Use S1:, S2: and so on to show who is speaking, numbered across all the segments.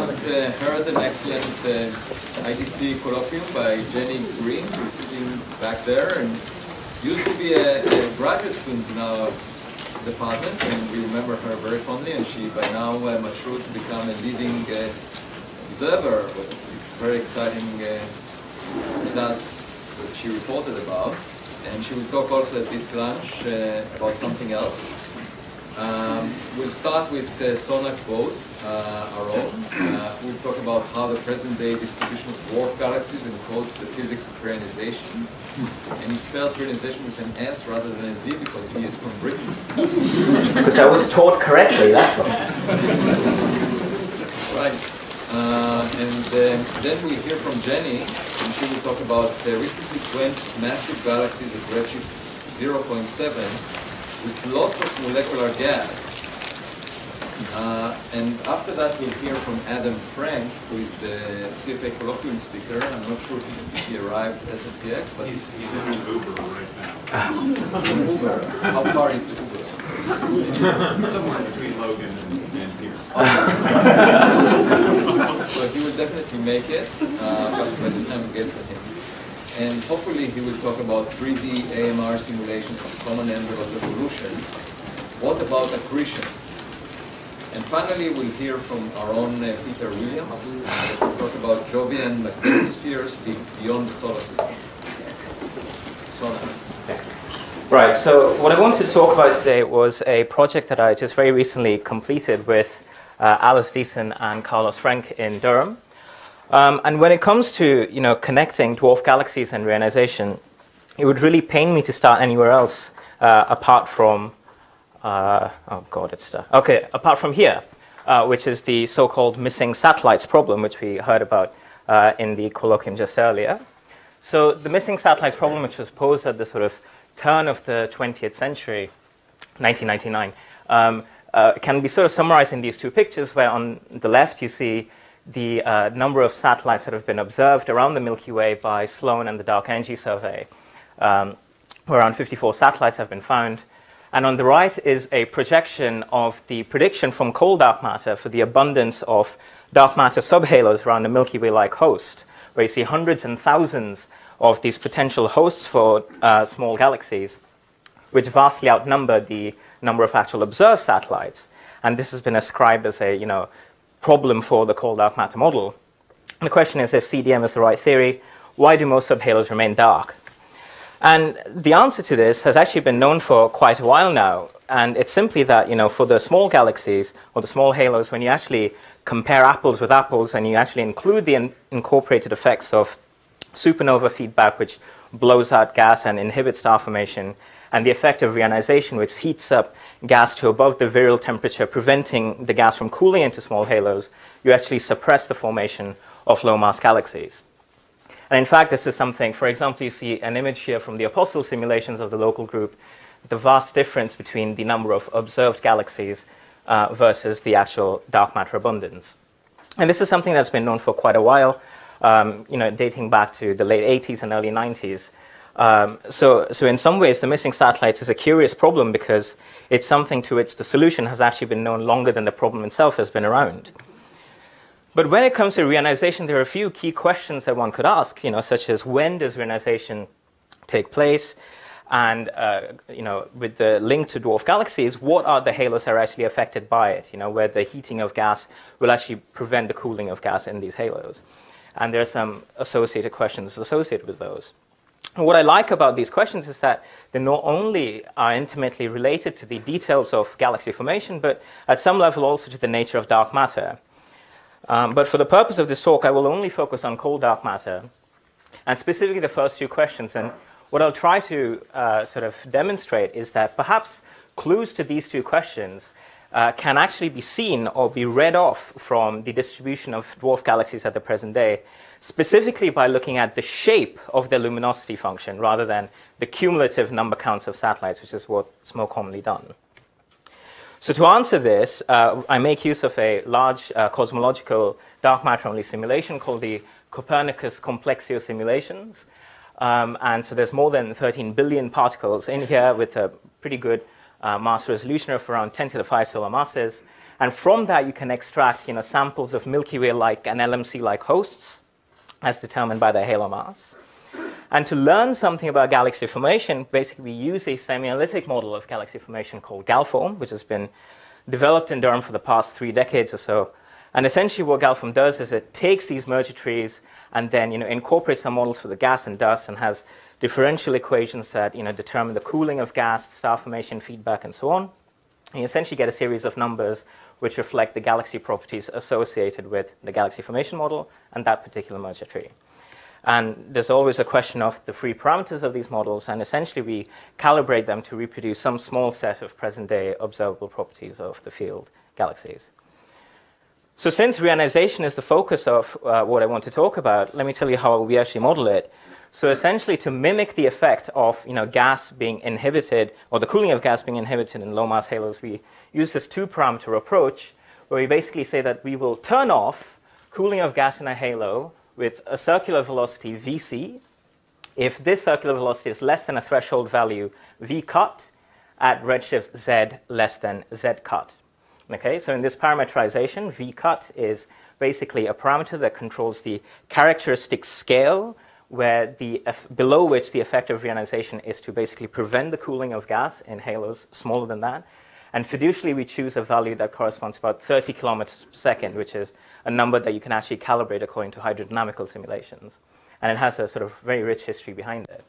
S1: just uh, heard an excellent uh, ITC colloquium by Jenny Greene, who's sitting back there, and used to be a, a graduate student in our department, and we remember her very fondly, and she by now uh, matured to become a leading uh, observer with very exciting uh, results that she reported about. And she will talk also at this lunch uh, about something else. Um, we'll start with uh, Sownak Bose, uh, our own, uh, who will talk about how the present-day distribution of dwarf galaxies encodes the physics of reionization. And he spells reionization with an S rather than a Z because he is from Britain.
S2: Because I was taught correctly, that's why.
S1: Right. Uh, and uh, then we hear from Jenny, and she will talk about the recently quenched massive galaxies at redshift 0.7 with lots of molecular gas. Uh, and after that, we'll hear from Adam Frank, who is the CFA colloquium speaker. I'm not sure if he, arrived as of yet, but
S3: He's, he's in an Uber right now.
S1: Uber. How far is the Uber?
S3: Somewhere between Logan and, and here.
S1: so he will definitely make it, uh, but by the time we get to him. And hopefully he will talk about 3D AMR simulations of common envelope evolution. What about accretion? And finally, we'll hear from our own uh, Peter Williams, who will talk about Jovian magnetospheres beyond the solar system.
S2: Right, so what I wanted to talk about today was a project that I just very recently completed with uh, Alis Deason and Carlos Frenk in Durham. Um, and when it comes to you know connecting dwarf galaxies and reionization, it would really pain me to start anywhere else uh, apart from uh, oh god, it's stuck. Okay, apart from here, uh, which is the so-called missing satellites problem, which we heard about uh, in the colloquium just earlier. So the missing satellites problem, which was posed at the sort of turn of the 20th century, 1999, um, uh, can be sort of summarized in these two pictures, where on the left you see the uh, number of satellites that have been observed around the Milky Way by Sloan and the Dark Energy Survey. Um, around 54 satellites have been found. And on the right is a projection of the prediction from cold dark matter for the abundance of dark matter subhalos around the Milky Way like host, where you see hundreds and thousands of these potential hosts for uh, small galaxies, which vastly outnumber the number of actual observed satellites. And this has been ascribed as a you know, problem for the cold dark matter model. And the question is if CDM is the right theory, why do most subhalos remain dark? And the answer to this has actually been known for quite a while now. And it's simply that, you know, for the small galaxies or the small halos, when you actually compare apples with apples and you actually include the in- incorporated effects of supernova feedback, which blows out gas and inhibits star formation, and the effect of reionization, which heats up gas to above the virial temperature, preventing the gas from cooling into small halos, you actually suppress the formation of low mass galaxies. And in fact, this is something, for example, you see an image here from the Apostle simulations of the local group, the vast difference between the number of observed galaxies uh, versus the actual dark matter abundance. And this is something that's been known for quite a while, um, you know, dating back to the late 80s and early 90s. Um, so, so in some ways, the missing satellites is a curious problem because it's something to which the solution has actually been known longer than the problem itself has been around. But when it comes to reionization, there are a few key questions that one could ask, you know, such as when does reionization take place? And uh, you know, with the link to dwarf galaxies, what are the halos that are actually affected by it? You know, where the heating of gas will actually prevent the cooling of gas in these halos. And there are some associated questions associated with those. What I like about these questions is that they not only are intimately related to the details of galaxy formation, but at some level also to the nature of dark matter. Um, but for the purpose of this talk, I will only focus on cold dark matter, and specifically the first two questions. And what I'll try to uh, sort of demonstrate is that perhaps clues to these two questions uh, can actually be seen or be read off from the distribution of dwarf galaxies at the present day, specifically by looking at the shape of their luminosity function rather than the cumulative number counts of satellites, which is what's more commonly done. So to answer this, uh, I make use of a large uh, cosmological dark matter only simulation called the Copernicus Complexio simulations. Um, and so there's more than 13 billion particles in here with a pretty good uh, mass resolution of around 10 to the 5 solar masses. And from that, you can extract you know, samples of Milky Way like and LMC like hosts, as determined by their halo mass. And to learn something about galaxy formation, basically, we use a semi analytic model of galaxy formation called GalForm, which has been developed in Durham for the past three decades or so. And essentially, what GalForm does is it takes these merger trees and then you know, incorporates some models for the gas and dust and has differential equations that you know, determine the cooling of gas, star formation, feedback, and so on. And you essentially get a series of numbers which reflect the galaxy properties associated with the galaxy formation model and that particular merger tree. And there's always a question of the free parameters of these models, and essentially we calibrate them to reproduce some small set of present day observable properties of the field galaxies. So, since reionization is the focus of uh, what I want to talk about, let me tell you how we actually model it. So, essentially, to mimic the effect of you know, gas being inhibited, or the cooling of gas being inhibited in low mass halos, we use this two parameter approach where we basically say that we will turn off cooling of gas in a halo with a circular velocity vc if this circular velocity is less than a threshold value v cut at redshift z less than z cut. Okay, so in this parameterization, v cut is basically a parameter that controls the characteristic scale where the below which the effect of reionization is to basically prevent the cooling of gas in halos smaller than that. And fiducially, we choose a value that corresponds to about 30 kilometers per second, which is a number that you can actually calibrate according to hydrodynamical simulations. And it has a sort of very rich history behind it.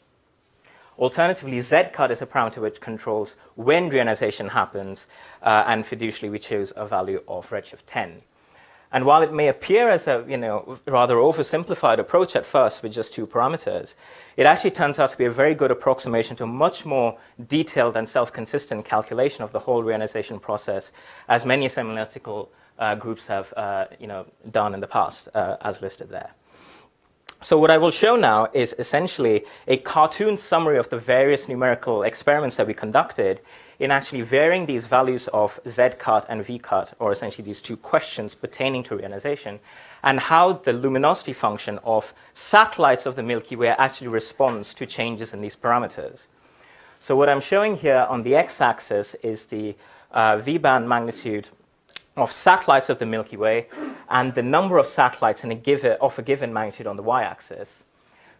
S2: Alternatively, z-cut is a parameter which controls when reionization happens, uh, and fiducially we choose a value of redshift 10. And while it may appear as a you know, rather oversimplified approach at first with just two parameters, it actually turns out to be a very good approximation to a much more detailed and self-consistent calculation of the whole reionization process, as many semianalytical uh, groups have uh, you know, done in the past, uh, as listed there. So what I will show now is essentially a cartoon summary of the various numerical experiments that we conducted in actually varying these values of z-cut and v-cut, or essentially these two questions pertaining to reionization, and how the luminosity function of satellites of the Milky Way actually responds to changes in these parameters. So what I'm showing here on the x-axis is the uh, v-band magnitude of satellites of the Milky Way and the number of satellites in a given, of a given magnitude on the y-axis.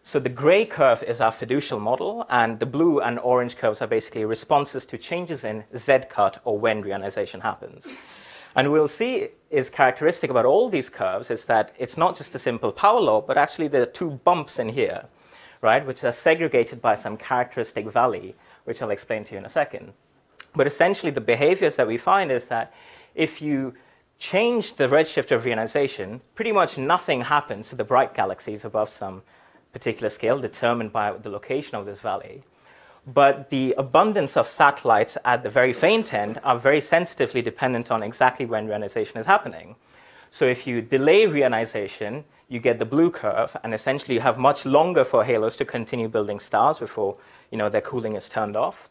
S2: So the gray curve is our fiducial model, and the blue and orange curves are basically responses to changes in z-cut or when reionization happens. And what we'll see is characteristic about all these curves is that it's not just a simple power law, but actually there are two bumps in here, right, which are segregated by some characteristic valley, which I'll explain to you in a second. But essentially the behaviors that we find is that if you change the redshift of reionization, pretty much nothing happens to the bright galaxies above some particular scale determined by the location of this valley. But the abundance of satellites at the very faint end are very sensitively dependent on exactly when reionization is happening. So if you delay reionization, you get the blue curve, and essentially you have much longer for halos to continue building stars before you know, their cooling is turned off.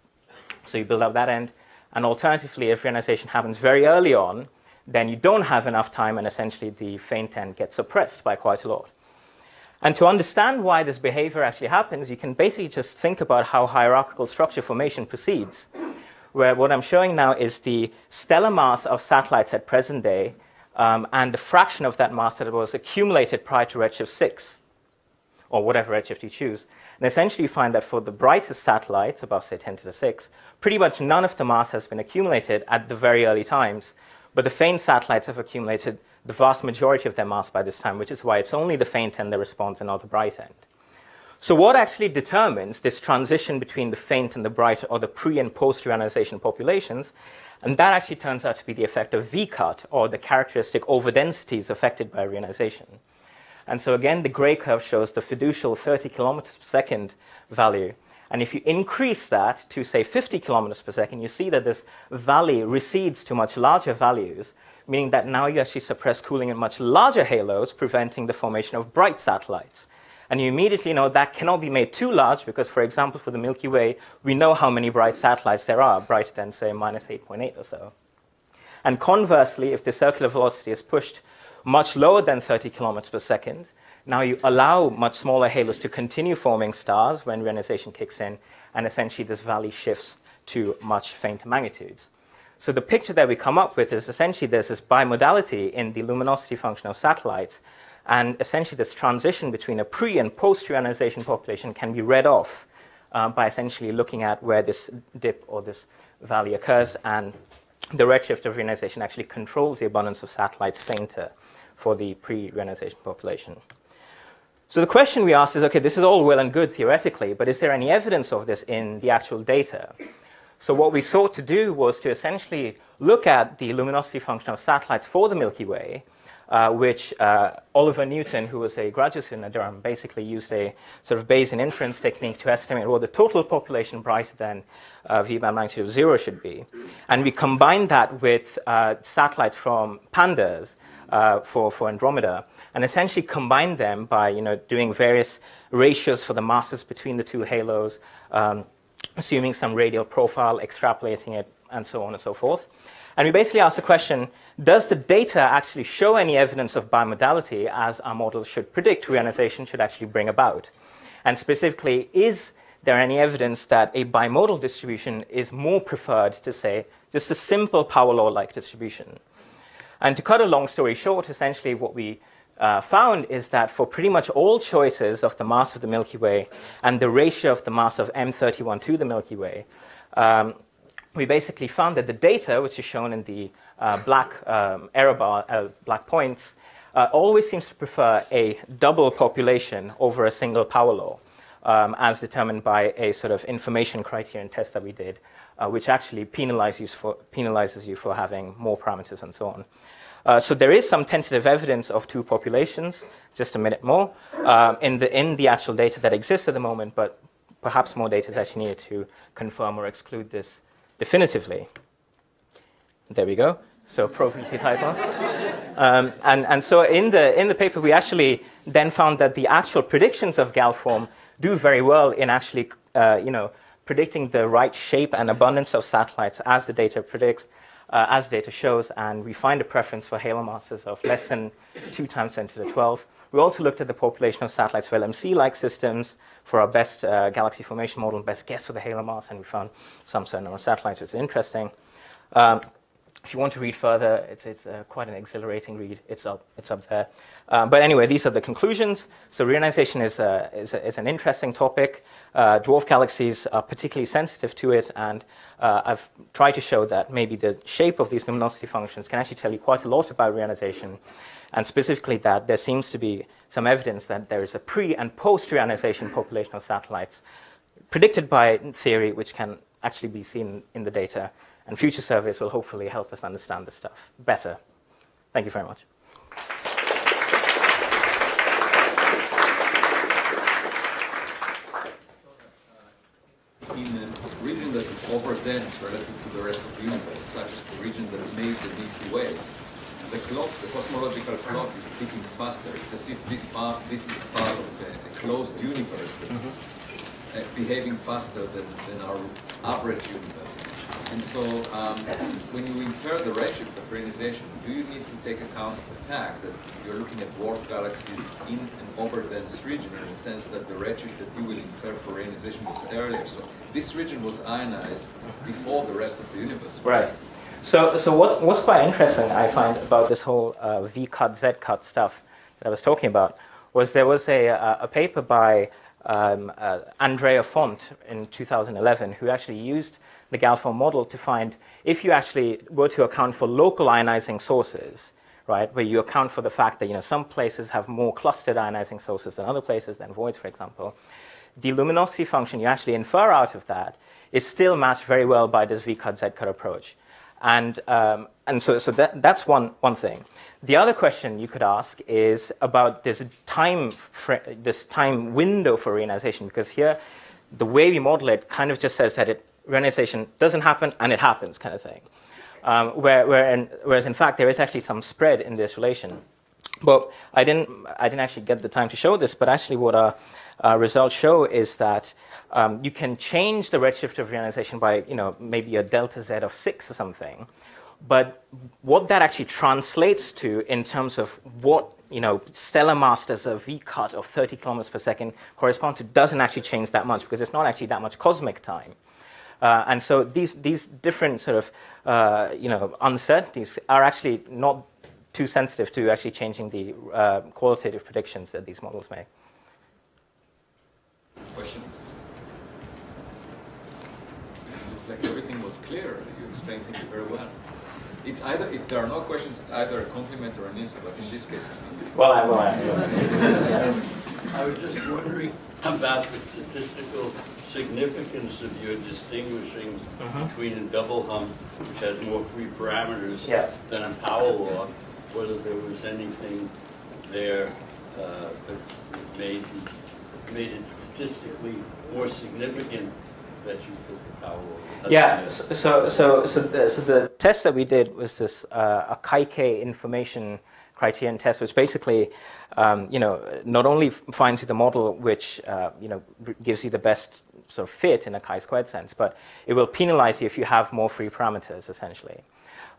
S2: So you build up that end. And alternatively, if reionization happens very early on, then you don't have enough time, and essentially the faint end gets suppressed by quite a lot. And to understand why this behavior actually happens, you can basically just think about how hierarchical structure formation proceeds. Where what I'm showing now is the stellar mass of satellites at present day um, and the fraction of that mass that was accumulated prior to redshift 6, or whatever redshift you choose. And essentially, you find that for the brightest satellites, above, say, 10 to the 6, pretty much none of the mass has been accumulated at the very early times. But the faint satellites have accumulated the vast majority of their mass by this time, which is why it's only the faint end that responds and not the bright end. So what actually determines this transition between the faint and the bright or the pre and post reionization populations? And that actually turns out to be the effect of V-cut or the characteristic overdensities affected by reionization. And so again, the gray curve shows the fiducial 30 kilometers per second value. And if you increase that to, say, 50 kilometers per second, you see that this valley recedes to much larger values, meaning that now you actually suppress cooling in much larger halos, preventing the formation of bright satellites. And you immediately know that cannot be made too large because, for example, for the Milky Way, we know how many bright satellites there are, brighter than, say, minus 8.8 or so. And conversely, if the circular velocity is pushed much lower than 30 kilometers per second, now you allow much smaller halos to continue forming stars when reionization kicks in, and essentially this valley shifts to much fainter magnitudes. So the picture that we come up with is essentially there's this bimodality in the luminosity function of satellites, and essentially this transition between a pre and post reionization population can be read off uh, by essentially looking at where this dip or this valley occurs, and the redshift of reionization actually controls the abundance of satellites fainter for the pre reionization population. So the question we asked is okay, this is all well and good theoretically, but is there any evidence of this in the actual data? So what we sought to do was to essentially look at the luminosity function of satellites for the Milky Way, uh, which uh, Oliver Newton, who was a graduate student at Durham, basically used a sort of Bayesian inference technique to estimate what the total population brighter than uh, v-band magnitude of zero should be. And we combined that with uh, satellites from PAndAS uh, for, for Andromeda, and essentially combined them by you know, doing various ratios for the masses between the two halos, um, assuming some radial profile, extrapolating it, and so on and so forth. And we basically asked the question, does the data actually show any evidence of bimodality as our models should predict reionization should actually bring about? And specifically, is there any evidence that a bimodal distribution is more preferred to, say, just a simple power law-like distribution? And to cut a long story short, essentially what we uh, found is that for pretty much all choices of the mass of the Milky Way and the ratio of the mass of M31 to the Milky Way, um, we basically found that the data, which is shown in the uh, black um, error bar, uh, black points, uh, always seems to prefer a double population over a single power law, um, as determined by a sort of information criterion test that we did, uh, which actually penalizes, for, penalizes you for having more parameters and so on. Uh, so there is some tentative evidence of two populations, just a minute more, um, in, the, in the actual data that exists at the moment, but perhaps more data is actually needed to confirm or exclude this definitively. There we go. So probability title. Um, and, and so in the, in the paper, we actually then found that the actual predictions of Galform do very well in actually, uh, you know, predicting the right shape and abundance of satellites as the data predicts, uh, as data shows, and we find a preference for halo masses of less than 2 times 10 to the 12. We also looked at the population of satellites for LMC-like systems for our best uh, galaxy formation model, and best guess for the halo mass, and we found some certain number of satellites, which is interesting. Um, if you want to read further, it's, it's uh, quite an exhilarating read. It's up, it's up there. Uh, but anyway, these are the conclusions. So reionization is, uh, is, is, an interesting topic. Uh, dwarf galaxies are particularly sensitive to it, and uh, I've tried to show that maybe the shape of these luminosity functions can actually tell you quite a lot about reionization and specifically that there seems to be some evidence that there is a pre and post reionization population of satellites predicted by theory, which can actually be seen in the data. And future surveys will hopefully help us understand this stuff better. Thank you very much.
S1: In a region that is over dense relative to the rest of the universe, such as the region that made the Milky Way, the clock, the cosmological clock is ticking faster. It's as if this part, this is part of a, closed universe that mm -hmm. is uh, behaving faster than, than our average universe. And so um, when you infer the redshift of reionization, do you need to take account of the fact that you're looking at dwarf galaxies in an over-dense region in the sense that the redshift that you will infer for reionization was earlier. So this region was ionized before the rest of the universe.
S2: Right. So, so what's, what's quite interesting, I find, about this whole uh, V-cut, Z-cut stuff that I was talking about, was there was a, a paper by um, uh, Andrea Font in 2011 who actually used the Galform model to find if you actually were to account for local ionizing sources, right, where you account for the fact that you know, some places have more clustered ionizing sources than other places, than voids, for example, the luminosity function you actually infer out of that is still matched very well by this V-cut, Z-cut approach. And, um, and so, so that, that's one, one thing. The other question you could ask is about this time, this time window for reionization, because here, the way we model it kind of just says that it, reionization doesn't happen and it happens kind of thing. Um, where, where in, whereas in fact, there is actually some spread in this relation. But I didn't, I didn't actually get the time to show this, but actually what our, our results show is that um, you can change the redshift of reionization by, you know, maybe a delta z of 6 or something. But what that actually translates to in terms of what you know, stellar mass does a v cut of 30 kilometers per second correspond to doesn't actually change that much because it's not actually that much cosmic time. Uh, and so these, these different sort of uh, you know, uncertainties are actually not too sensitive to actually changing the uh, qualitative predictions that these models make.
S1: Questions? It Looks like everything was clear. You explained things very well. It's either, if there are no questions, it's either a compliment or an insult, but in this case, I think it's
S2: Well, I will.
S4: I was just wondering about the statistical significance of your distinguishing
S2: Mhm.
S4: between a double hump, which has more free parameters
S2: Yeah.
S4: than a power law, whether there was anything there uh, that made, the- made it statistically more significant that you fit the power law.
S2: Yeah, so, so, so, the, so the test that we did was this uh, Akaike information criterion test, which basically, um, you know, not only finds you the model which, uh, you know, gives you the best sort of fit in a chi-squared sense, but it will penalize you if you have more free parameters, essentially.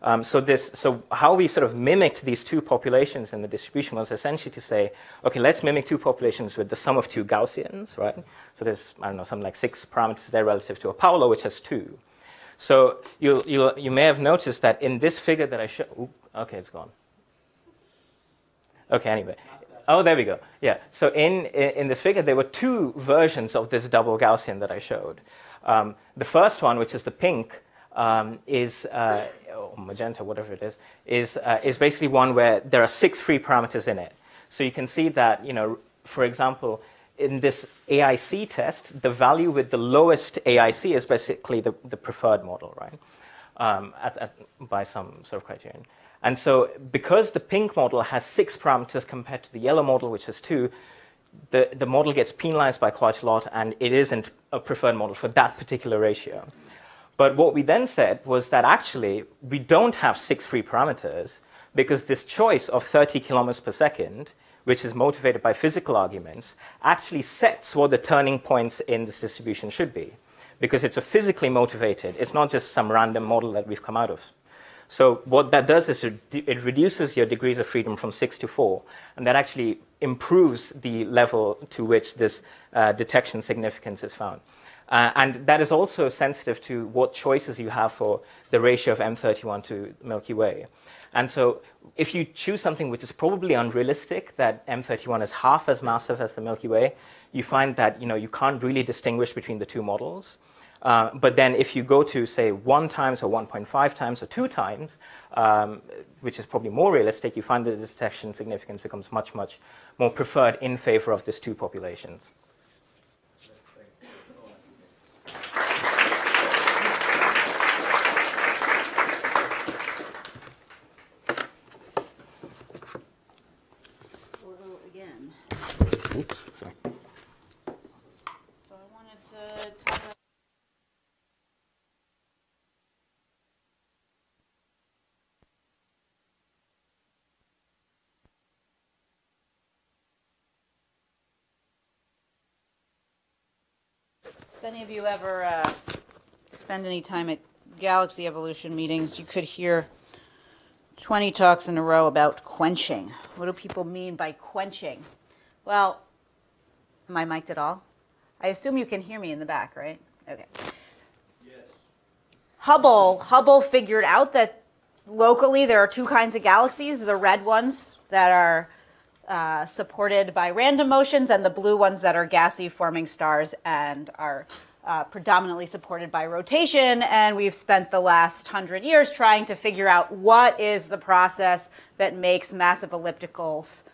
S2: Um, so this, so how we sort of mimicked these two populations in the distribution was essentially to say, okay, let's mimic two populations with the sum of two Gaussians, right? So there's, I don't know, something like six parameters there relative to a law, which has two. So you'll, you'll, you may have noticed that in this figure that I showed, okay, it's gone. Okay, anyway. Oh, there we go. Yeah. So in, in, in this figure, there were two versions of this double Gaussian that I showed. Um, the first one, which is the pink, um, is uh, or magenta, whatever it is, is uh, is basically one where there are six free parameters in it. So you can see that, you know, for example, in this AIC test, the value with the lowest AIC is basically the, the preferred model, right? Um, at, at, by some sort of criterion. And so, because the pink model has six parameters compared to the yellow model, which has two, the, the model gets penalized by quite a lot, and it isn't a preferred model for that particular ratio. But what we then said was that actually we don't have six free parameters because this choice of 30 kilometers per second, which is motivated by physical arguments, actually sets what the turning points in this distribution should be. Because it's a physically motivated, it's not just some random model that we've come out of. So what that does is it, reduces your degrees of freedom from six to four, and that actually improves the level to which this uh, detection significance is found. Uh, and that is also sensitive to what choices you have for the ratio of M31 to Milky Way. And so if you choose something which is probably unrealistic, that M31 is half as massive as the Milky Way, you find that you, know, you can't really distinguish between the two models. Uh, but then if you go to, say, 1 times or 1.5 times or 2 times, um, which is probably more realistic, you find that the detection significance becomes much, much more preferred in favor of these two populations.
S5: Hello again.
S2: Oops, sorry.
S5: So I wanted to talk about. If any of you ever uh, spend any time at Galaxy Evolution meetings, you could hear 20 talks in a row about quenching. What do people mean by quenching? Well, am I mic'd at all? I assume you can hear me in the back, right? Okay.
S4: Yes.
S5: Hubble, Hubble figured out that locally there are two kinds of galaxies: the red ones that are uh, supported by random motions, and the blue ones that are gassy forming stars and are uh, predominantly supported by rotation. And we've spent the last hundred years trying to figure out what is the process that makes massive ellipticals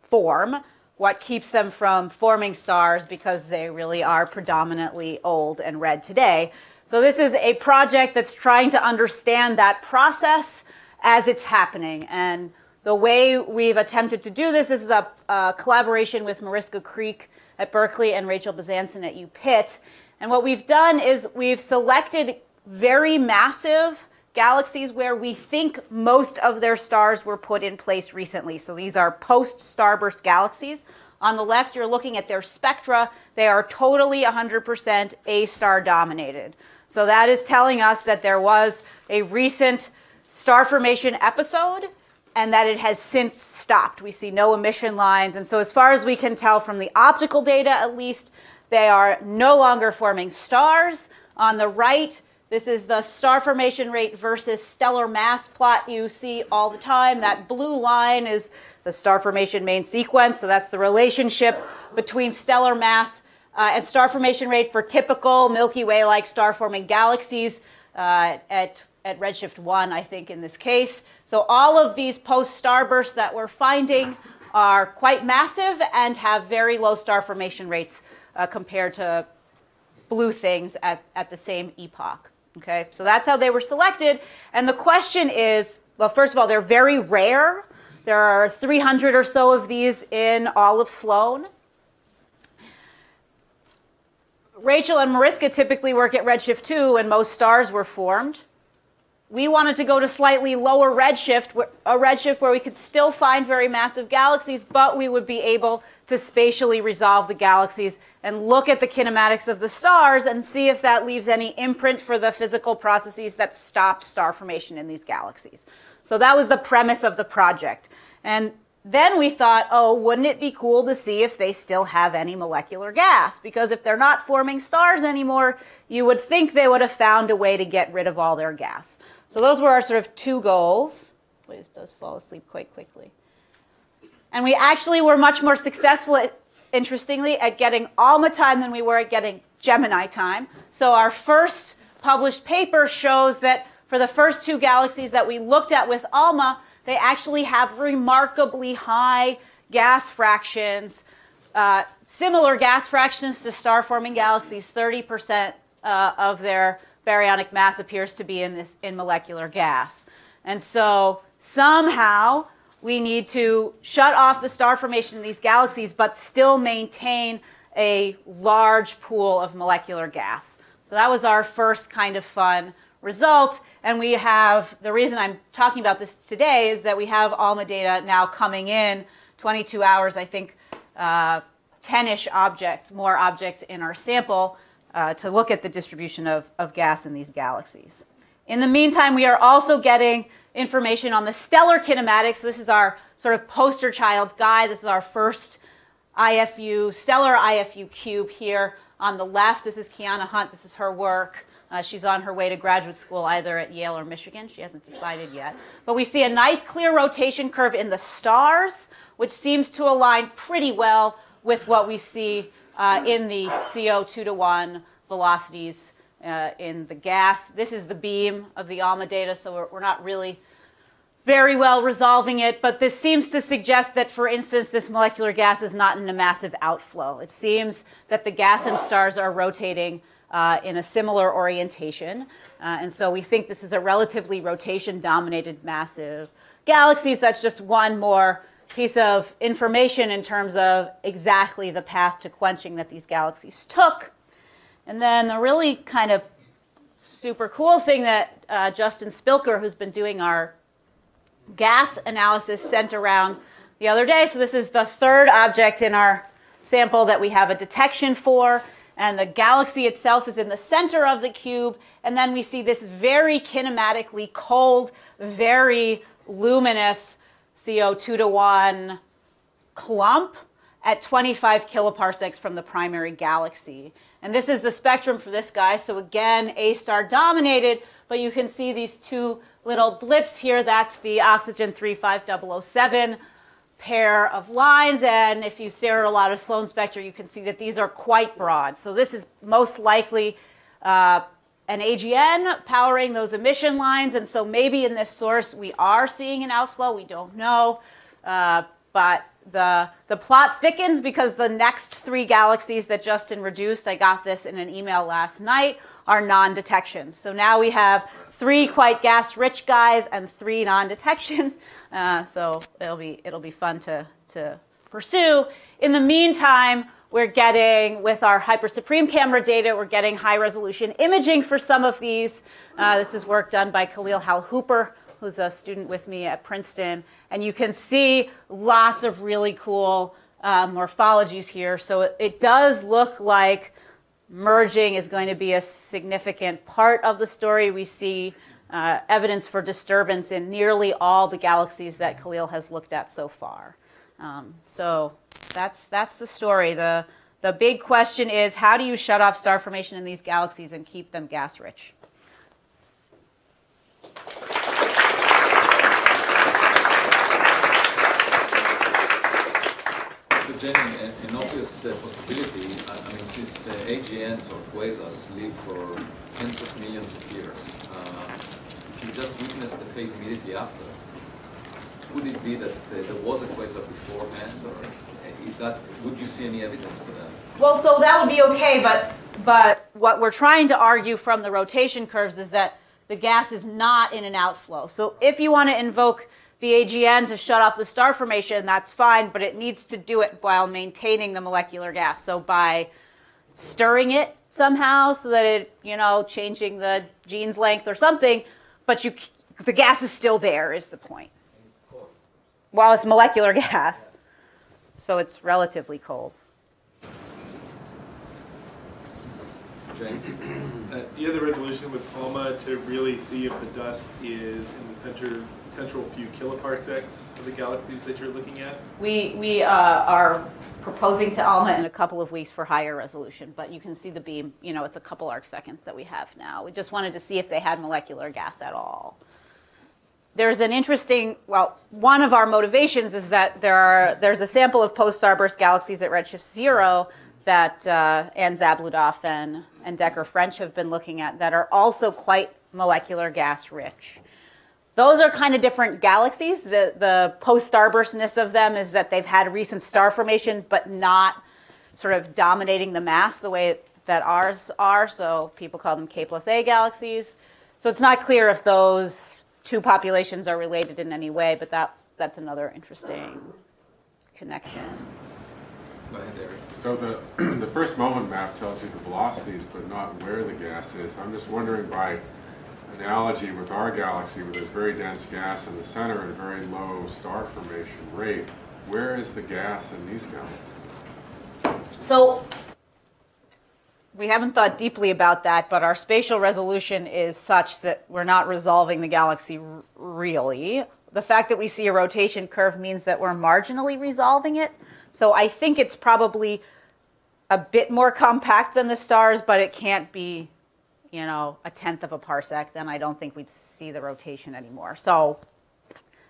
S5: form, what keeps them from forming stars because they really are predominantly old and red today. So, this is a project that's trying to understand that process as it's happening. And the way we've attempted to do this, this is a, a collaboration with Mariska Kriek at Berkeley and Rachel Bezanson at UPitt. And what we've done is we've selected very massive galaxies where we think most of their stars were put in place recently. So these are post starburst galaxies. On the left, you're looking at their spectra. They are totally 100% A star dominated. So that is telling us that there was a recent star formation episode and that it has since stopped. We see no emission lines. And so, as far as we can tell from the optical data, at least, they are no longer forming stars, On the right, this is the star formation rate versus stellar mass plot you see all the time. That blue line is the star formation main sequence. So that's the relationship between stellar mass uh, and star formation rate for typical Milky Way like star forming galaxies uh, at, at redshift 1, I think, in this case. So all of these post starbursts that we're finding are quite massive and have very low star formation rates uh, compared to blue things at, at the same epoch. Okay, so that's how they were selected. And the question is well, first of all, they're very rare. There are 300 or so of these in all of Sloan. Rachel and Mariska typically work at redshift 2 when most stars were formed. We wanted to go to slightly lower redshift, a redshift where we could still find very massive galaxies, but we would be able to spatially resolve the galaxies and look at the kinematics of the stars and see if that leaves any imprint for the physical processes that stop star formation in these galaxies. So that was the premise of the project. And then we thought, oh, wouldn't it be cool to see if they still have any molecular gas? Because if they're not forming stars anymore, you would think they would have found a way to get rid of all their gas. So those were our sort of two goals. Please does fall asleep quite quickly. And we actually were much more successful at interestingly, at getting ALMA time than we were at getting Gemini time. So our first published paper shows that for the first two galaxies that we looked at with ALMA, they actually have remarkably high gas fractions, uh, similar gas fractions to star forming galaxies. 30% uh, of their baryonic mass appears to be in this in molecular gas. And so somehow we need to shut off the star formation in these galaxies, but still maintain a large pool of molecular gas. So that was our first kind of fun result. And we have, the reason I'm talking about this today is that we have ALMA data now coming in 22 hours, I think, uh, 10-ish objects, more objects in our sample uh, to look at the distribution of, of gas in these galaxies. In the meantime, we are also getting information on the stellar kinematics. This is our sort of poster child guide. This is our first IFU, stellar IFU cube here on the left. This is Qiana Hunt. This is her work. Uh, she's on her way to graduate school either at Yale or Michigan. She hasn't decided yet. But we see a nice clear rotation curve in the stars, which seems to align pretty well with what we see uh, in the CO2 to 1 velocities uh, in the gas. This is the beam of the ALMA data, so we're, we're not really very well resolving it, but this seems to suggest that, for instance, this molecular gas is not in a massive outflow. It seems that the gas and stars are rotating uh, in a similar orientation, uh, and so we think this is a relatively rotation-dominated massive galaxy. So that's just one more piece of information in terms of exactly the path to quenching that these galaxies took. And then the really kind of super cool thing that uh, Justin Spilker, who's been doing our gas analysis, sent around the other day. So this is the third object in our sample that we have a detection for. And the galaxy itself is in the center of the cube. And then we see this very kinematically cold, very luminous CO2 to 1 clump at 25 kiloparsecs from the primary galaxy. And this is the spectrum for this guy. So again, A star dominated, but you can see these two little blips here. That's the oxygen 35007 pair of lines. And if you stare at a lot of Sloan spectra, you can see that these are quite broad. So this is most likely uh, an AGN powering those emission lines. And so maybe in this source we are seeing an outflow. We don't know. Uh, but the, the plot thickens because the next three galaxies that Justin reduced, I got this in an email last night, are non-detections. So now we have three quite gas-rich guys and three non-detections. Uh, so it'll be, it'll be fun to, to pursue. In the meantime, we're getting, with our Hyper Suprime camera data, we're getting high resolution imaging for some of these. Uh, this is work done by Khalil Hal Hooper, who's a student with me at Princeton. And you can see lots of really cool uh, morphologies here. So it, it does look like merging is going to be a significant part of the story. We see uh, evidence for disturbance in nearly all the galaxies that Khalil has looked at so far. Um, so that's, that's the story. The, the big question is how do you shut off star formation in these galaxies and keep them gas rich?
S1: So Jenny, an, an obvious uh, possibility, I, I mean, since uh, AGNs or quasars live for tens of millions of years, uh, if you just witness the phase immediately after, could it be that uh, there was a quasar beforehand, or is that, would you see any evidence for that?
S5: Well, so that would be okay, but but what we're trying to argue from the rotation curves is that the gas is not in an outflow. So if you want to invoke the AGN to shut off the star formation, that's fine, but it needs to do it while maintaining the molecular gas. So by stirring it somehow so that it, you know, changing the Jeans length or something, but you the gas is still there is the point. While it's molecular gas. So it's relatively cold.
S1: James?
S6: Uh, do you have the resolution with ALMA to really see if the dust is in the center, central few kiloparsecs of the galaxies that you're looking at?
S5: We, we uh, are proposing to ALMA in a couple of weeks for higher resolution, but you can see the beam, you know, it's a couple arc seconds that we have now. We just wanted to see if they had molecular gas at all. There's an interesting, well, one of our motivations is that there are, there's a sample of post-starburst galaxies at redshift zero that uh, Ann Zabludoff and, and Decker French have been looking at that are also quite molecular gas rich. Those are kind of different galaxies. The, the post starburstness of them is that they've had recent star formation, but not sort of dominating the mass the way that ours are. So people call them K plus A galaxies. So it's not clear if those two populations are related in any way, but that, that's another interesting connection.
S1: Go ahead, Eric.
S7: So the, the first moment map tells you the velocities, but not where the gas is. I'm just wondering by analogy with our galaxy, where there's very dense gas in the center and a very low star formation rate, where is the gas in these galaxies?
S5: So we haven't thought deeply about that, but our spatial resolution is such that we're not resolving the galaxy really. The fact that we see a rotation curve means that we're marginally resolving it. So I think it's probably a bit more compact than the stars, but it can't be, you know, a tenth of a parsec. Then I don't think we'd see the rotation anymore. So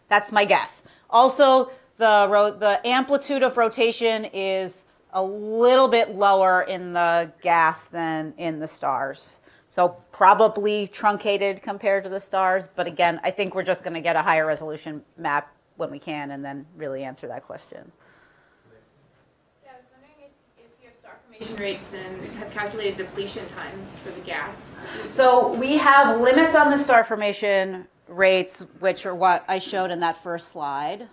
S5: that's my guess. Also, the the amplitude of rotation is a little bit lower in the gas than in the stars. So probably truncated compared to the stars, but again, I think we're just going to get a higher resolution map when we can and then really answer that question.
S8: Yeah, I was wondering if, if you have star formation rates and have calculated depletion times for the gas.
S5: So we have limits on the star formation rates, which are what I showed in that first slide.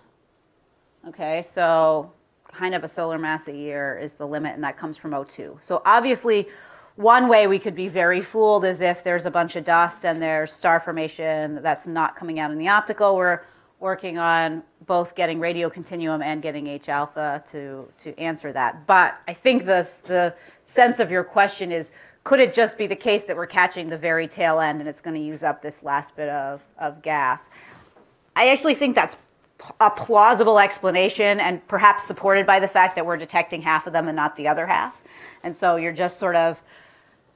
S5: Okay, so kind of a solar mass a year is the limit, and that comes from O2. So obviously, one way we could be very fooled is if there's a bunch of dust and there's star formation that's not coming out in the optical. We're working on both getting radio continuum and getting H alpha to, to answer that. But I think the, the sense of your question is could it just be the case that we're catching the very tail end and it's going to use up this last bit of, of gas? I actually think that's a plausible explanation and perhaps supported by the fact that we're detecting half of them and not the other half. And so you're just sort of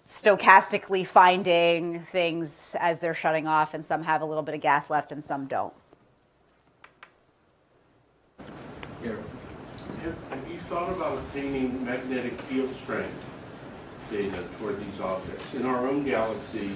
S5: stochastically finding things as they're shutting off, and some have a little bit of gas left and some don't.
S1: Here.
S9: Have have you thought about obtaining magnetic field strength data toward these objects? In our own galaxy,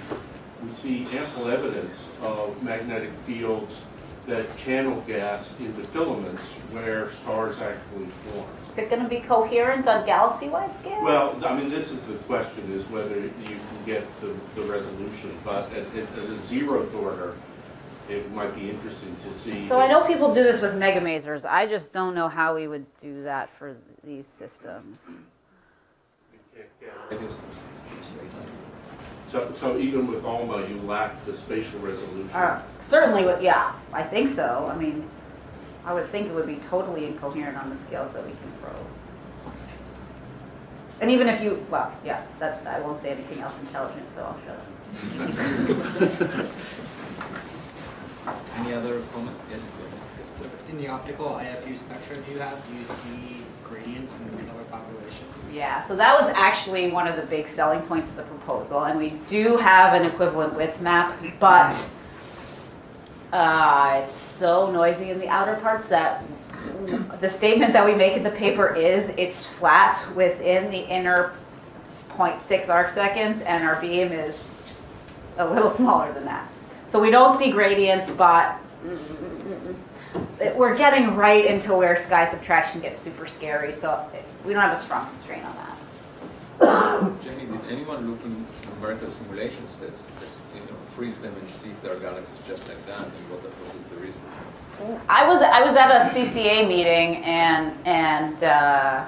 S9: we see ample evidence of magnetic fields that channel gas into filaments where stars actually form.
S5: Is it going to be coherent on galaxy-wide scale?
S9: Well, I mean, this is the question, is whether you can get the, the resolution, but at, at at a zeroth order, it might be interesting to see.
S5: so I know people do this with megamasers. I just don't know how we would do that for these systems.
S1: Radio
S9: So, so even with ALMA, you lack the spatial resolution.
S5: Uh, certainly, would- yeah, I think so. I mean, I would think it would be totally incoherent on the scales that we can probe. And even if you, well, yeah, that, I won't say anything else intelligent, so I'll shut up.
S1: Any other comments? Yes.
S10: So in the optical IFU spectrum you have, do you see gradients in the stellar population?
S5: Yeah, so that was actually one of the big selling points of the proposal, and we do have an equivalent width map, but uh, it's so noisy in the outer parts that the statement that we make in the paper is it's flat within the inner 0.6 arc seconds, and our beam is a little smaller than that. So we don't see gradients, but we're getting right into where sky subtraction gets super scary, so we don't have a strong constraint on that.
S1: Jenny, did anyone look in numerical simulation sets, just, you know, freeze them and see if there are galaxies just like that, and what, the, what is the reason?
S5: I was I was at a CCA meeting and and uh,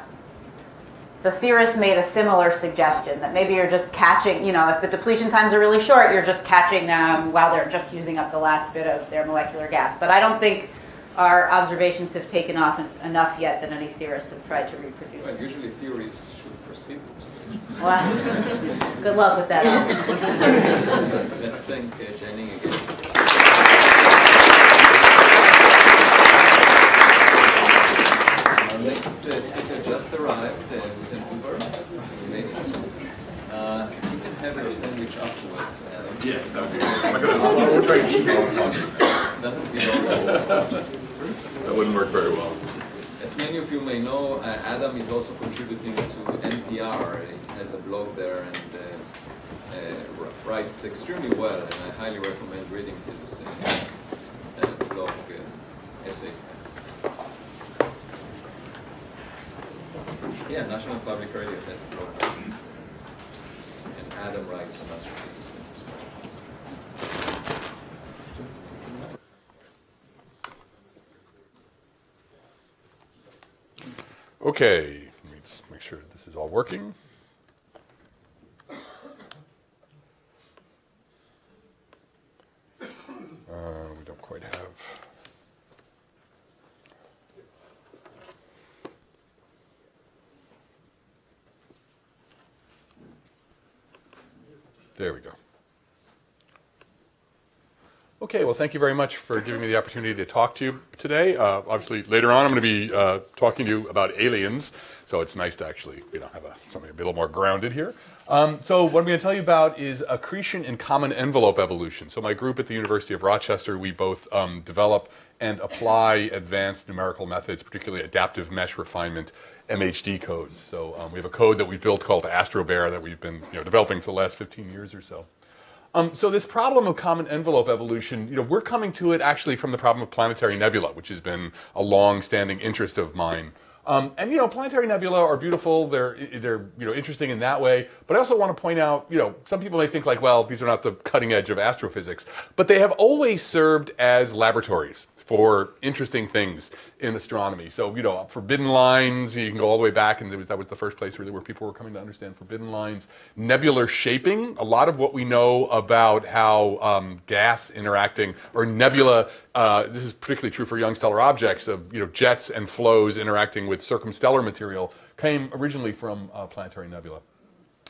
S5: the theorists made a similar suggestion that maybe you're just catching, you know, if the depletion times are really short, you're just catching them while they're just using up the last bit of their molecular gas. But I don't think our observations have taken off en- enough yet that any theorists have tried to reproduce
S1: Well, usually theories should precede them.
S5: Well, good luck with that.
S1: Let's thank uh, Jenny again. Our next uh, speaker just arrived uh, with an Uber, maybe. Uh, you can have your sandwich afterwards. Uh,
S3: Yes, that would be, I'm gonna, I'll, I'll try to I'm talking.
S1: that would be all.
S3: That wouldn't work very well.
S1: As many of you may know, uh, Adam is also contributing to NPR. He has a blog there and uh, uh, writes extremely well, and I highly recommend reading his uh, uh, blog uh, essays. Yeah, National Public Radio has a blog. Adam.
S11: Okay, let me just make sure this is all working. Uh, we don't quite have. There we go. Okay, well, thank you very much for giving me the opportunity to talk to you today. Uh, obviously, later on, I'm going to be uh, talking to you about aliens, so it's nice to actually, you know, have a, something a little more grounded here. Um, so, what I'm going to tell you about is accretion in common envelope evolution. So, my group at the University of Rochester, we both um, develop and apply advanced numerical methods, particularly adaptive mesh refinement MHD codes. So, um, we have a code that we've built called AstroBear that we've been, you know, developing for the last 15 years or so. Um, so this problem of common envelope evolution, you know, we're coming to it actually from the problem of planetary nebula, which has been a long-standing interest of mine. Um, and you know, planetary nebula are beautiful. They're they're you know interesting in that way. But I also want to point out, you know, some people may think like, well, these are not the cutting edge of astrophysics, but they have always served as laboratories for interesting things in astronomy. So, you know, forbidden lines, you can go all the way back, and that was the first place really where people were coming to understand forbidden lines. Nebular shaping, a lot of what we know about how um, gas interacting, or nebula, uh, this is particularly true for young stellar objects, of, you know, jets and flows interacting with circumstellar material, came originally from uh, planetary nebula.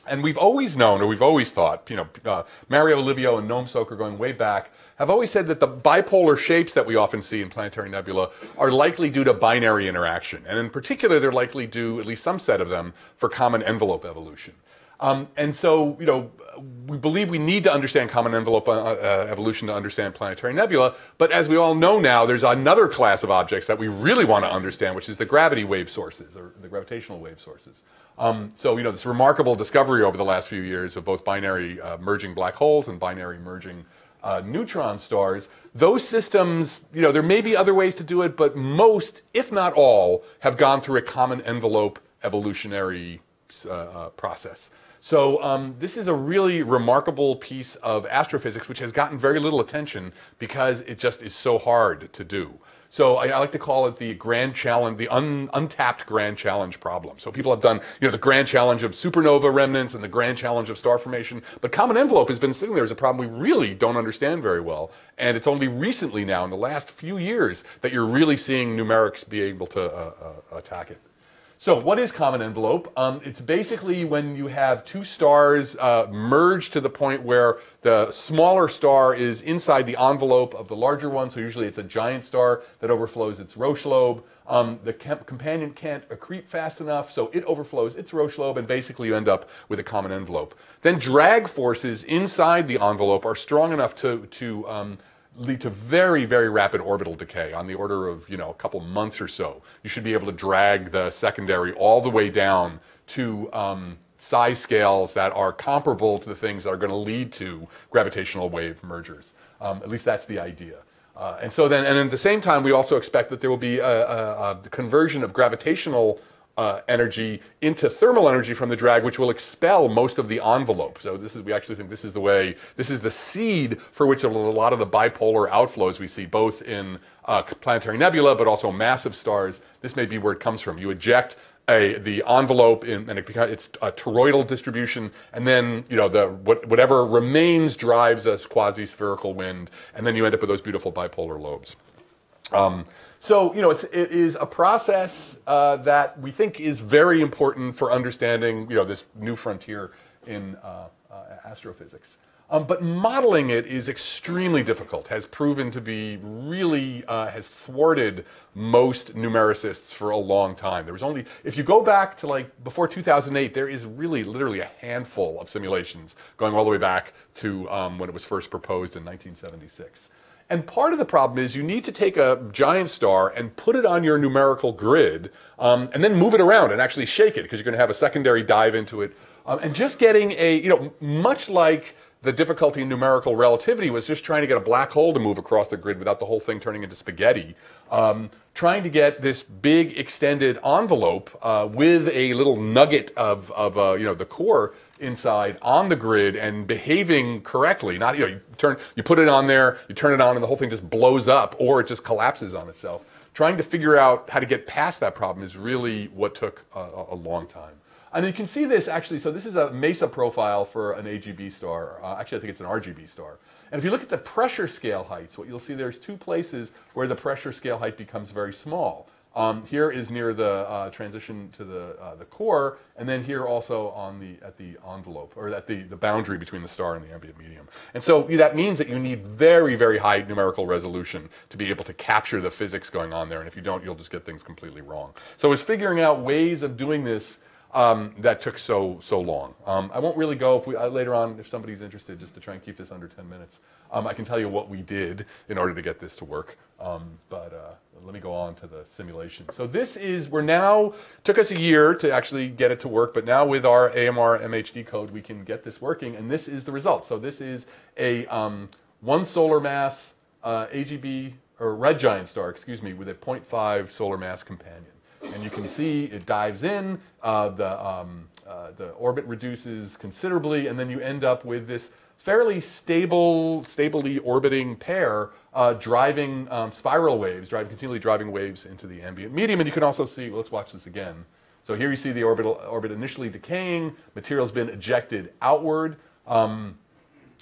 S11: And we've always known, or we've always thought, you know, uh, Mario Livio and Noam Soker going way back, have always said that the bipolar shapes that we often see in planetary nebula are likely due to binary interaction. And in particular, they're likely due, at least some set of them, for common envelope evolution. Um, and so, you know, we believe we need to understand common envelope uh, uh, evolution to understand planetary nebula. But as we all know now, there's another class of objects that we really want to understand, which is the gravity wave sources, or the gravitational wave sources. Um, so, you know, this remarkable discovery over the last few years of both binary uh, merging black holes and binary merging uh, neutron stars, those systems, you know, there may be other ways to do it, but most, if not all, have gone through a common envelope evolutionary uh, uh, process. So um, this is a really remarkable piece of astrophysics, which has gotten very little attention because it just is so hard to do. So I, I like to call it the grand challenge, the un, untapped grand challenge problem. So people have done, you know, the grand challenge of supernova remnants and the grand challenge of star formation, but common envelope has been sitting there as a problem we really don't understand very well. And it's only recently now, in the last few years, that you're really seeing numerics be able to uh, uh, attack it. So, what is common envelope? Um, it's basically when you have two stars uh, merge to the point where the smaller star is inside the envelope of the larger one. So, usually it's a giant star that overflows its Roche lobe. Um, the com- companion can't accrete fast enough, so it overflows its Roche lobe, and basically you end up with a common envelope. Then drag forces inside the envelope are strong enough to, to um, lead to very, very rapid orbital decay on the order of you know a couple months or so. You should be able to drag the secondary all the way down to um, size scales that are comparable to the things that are going to lead to gravitational wave mergers. Um, at least that's the idea. Uh, and so then, and at the same time, we also expect that there will be a, a, a conversion of gravitational uh, energy into thermal energy from the drag, which will expel most of the envelope. So this is, we actually think this is the way, this is the seed for which a lot of the bipolar outflows we see, both in uh, planetary nebula, but also massive stars. This may be where it comes from. You eject a, the envelope in, and it it's a toroidal distribution, and then you know the what, whatever remains drives us quasi-spherical wind, and then you end up with those beautiful bipolar lobes. Um, so you know it's, it is a process uh, that we think is very important for understanding you know this new frontier in uh, uh, astrophysics. Um, but modeling it is extremely difficult, has proven to be really, uh, has thwarted most numericists for a long time. There was only, if you go back to like before 2008, there is really literally a handful of simulations going all the way back to um, when it was first proposed in 1976. And part of the problem is you need to take a giant star and put it on your numerical grid um, and then move it around and actually shake it because you're going to have a secondary dive into it. Um, and just getting a, you know, much like the difficulty in numerical relativity was just trying to get a black hole to move across the grid without the whole thing turning into spaghetti. Um, trying to get this big extended envelope uh, with a little nugget of, of uh, you know, the core inside on the grid and behaving correctly. Not, you know, you turn, you put it on there, you turn it on, and the whole thing just blows up, or it just collapses on itself. Trying to figure out how to get past that problem is really what took a, a long time. And you can see this actually, so this is a MESA profile for an AGB star. Uh, actually, I think it's an RGB star. And if you look at the pressure scale heights, what you'll see there's two places where the pressure scale height becomes very small. Um, here is near the uh, transition to the, uh, the core, and then here also on the, at the envelope, or at the, the boundary between the star and the ambient medium. And so that means that you need very, very high numerical resolution to be able to capture the physics going on there, and if you don't, you'll just get things completely wrong. So it's figuring out ways of doing this um, that took so so long. Um, I won't really go if we, uh, later on if somebody's interested, just to try and keep this under 10 minutes. Um, I can tell you what we did in order to get this to work. Um, but uh, let me go on to the simulation. So this is we're now took us a year to actually get it to work, but now with our AMR MHD code, we can get this working, and this is the result. So this is a um, one solar mass uh, AGB or red giant star, excuse me, with a 0.5 solar mass companion and you can see it dives in, uh, the, um, uh, the orbit reduces considerably, and then you end up with this fairly stable, stably orbiting pair uh, driving um, spiral waves, driving, continually driving waves into the ambient medium. And you can also see, let's watch this again. So here you see the orbital, orbit initially decaying, material's been ejected outward, um,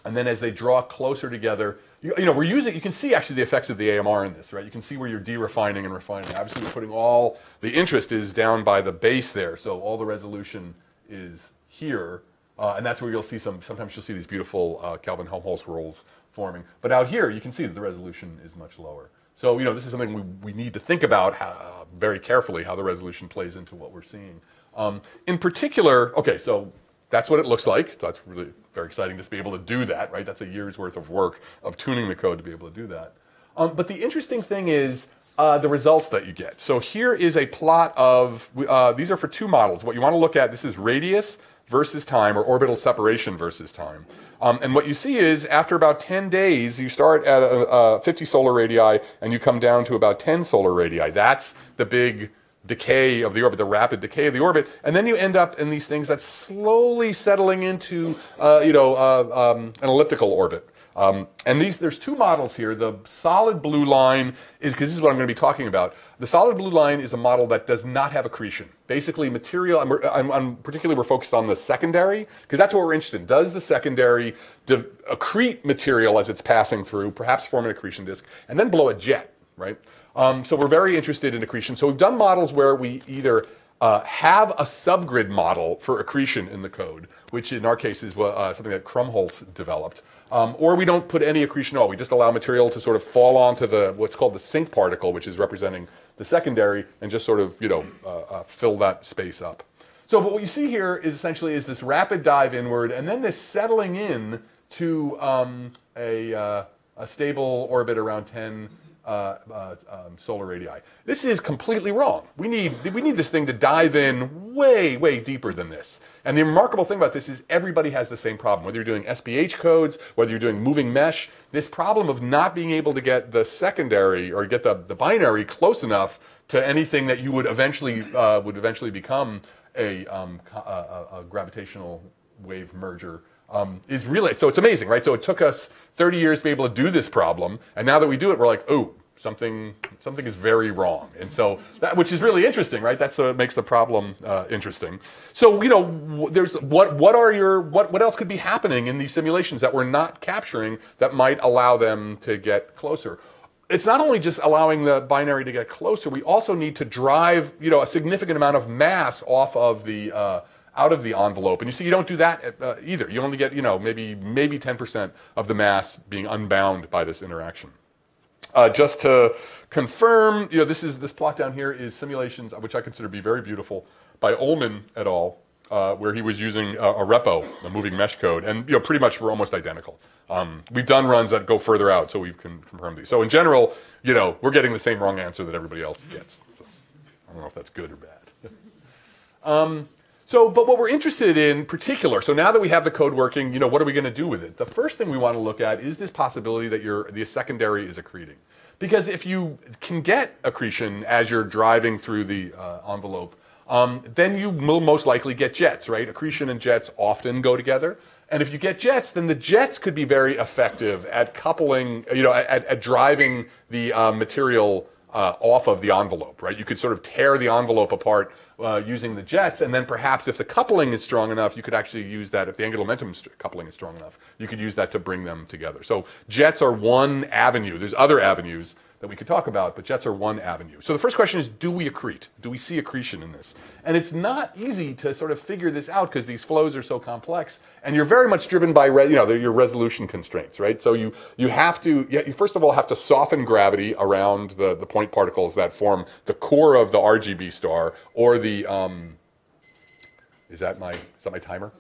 S11: and then as they draw closer together, you, you, know, we're using, you can see actually the effects of the AMR in this, right? You can see where you're de-refining and refining. Obviously, we're putting all, the interest is down by the base there, so all the resolution is here, uh, and that's where you'll see some, sometimes you'll see these beautiful uh, Kelvin Helmholtz rolls forming. But out here, you can see that the resolution is much lower. So, you know, this is something we, we need to think about how, very carefully, how the resolution plays into what we're seeing. Um, in particular, okay, so that's what it looks like. So That's really very exciting to be able to do that, right? That's a year's worth of work of tuning the code to be able to do that. Um, but the interesting thing is uh, the results that you get. So here is a plot of, uh, these are for two models. What you want to look at, this is radius versus time, or orbital separation versus time. Um, and what you see is after about 10 days, you start at a, a 50 solar radii and you come down to about 10 solar radii. That's the big decay of the orbit, the rapid decay of the orbit, and then you end up in these things that's slowly settling into, uh, you know, uh, um, an elliptical orbit. Um, and these, there's two models here. The solid blue line is, because this is what I'm going to be talking about. The solid blue line is a model that does not have accretion. Basically, material, I'm, I'm, I'm particularly, we're focused on the secondary, because that's what we're interested in. Does the secondary accrete material as it's passing through, perhaps form an accretion disk, and then blow a jet, right? Um, so we're very interested in accretion. So we've done models where we either uh, have a subgrid model for accretion in the code, which in our case is uh, something that Krumholz developed. Um, or we don't put any accretion at all. We just allow material to sort of fall onto the what's called the sink particle, which is representing the secondary, and just sort of you know uh, uh, fill that space up. So what you see here is essentially is this rapid dive inward, and then this settling in to um, a, uh, a stable orbit around 10 uh, uh, um, solar radii. This is completely wrong. We need, we need this thing to dive in way, way deeper than this. And the remarkable thing about this is everybody has the same problem. Whether you're doing SPH codes, whether you're doing moving mesh, this problem of not being able to get the secondary or get the, the binary close enough to anything that you would eventually, uh, would eventually become a, um, a, a, a gravitational wave merger um, is really so it's amazing, right? So it took us 30 years to be able to do this problem, and now that we do it, we're like, oh, something something is very wrong, and so that which is really interesting, right? That's what makes the problem uh, interesting. So you know, there's what what are your what what else could be happening in these simulations that we're not capturing that might allow them to get closer? It's not only just allowing the binary to get closer. We also need to drive you know a significant amount of mass off of the uh, out of the envelope. And you see, you don't do that uh, either. You only get, you know, maybe maybe 10% of the mass being unbound by this interaction. Uh, just to confirm, you know, this is this plot down here is simulations, which I consider to be very beautiful, by Ohlmann et al., uh, where he was using a, a, repo, a moving mesh code, and you know, pretty much we're almost identical. Um, we've done runs that go further out, so we can confirm these. So in general, you know, we're getting the same wrong answer that everybody else gets. So I don't know if that's good or bad. um, so, but what we're interested in particular, so now that we have the code working, you know, what are we going to do with it? The first thing we want to look at is this possibility that your the secondary is accreting. Because if you can get accretion as you're driving through the uh, envelope, um, then you will most likely get jets, right? Accretion and jets often go together. And if you get jets, then the jets could be very effective at coupling, you know, at, at driving the uh, material uh, off of the envelope, right? You could sort of tear the envelope apart uh, using the jets, and then perhaps if the coupling is strong enough, you could actually use that. If the angular momentum coupling is strong enough, you could use that to bring them together. So jets are one avenue. There's other avenues that we could talk about, but jets are one avenue. So the first question is, do we accrete? Do we see accretion in this? And it's not easy to sort of figure this out because these flows are so complex, and you're very much driven by, you know, your resolution constraints, right? So you, you have to, you first of all have to soften gravity around the, the point particles that form the core of the RGB star, or the, um, is that my, is that my timer?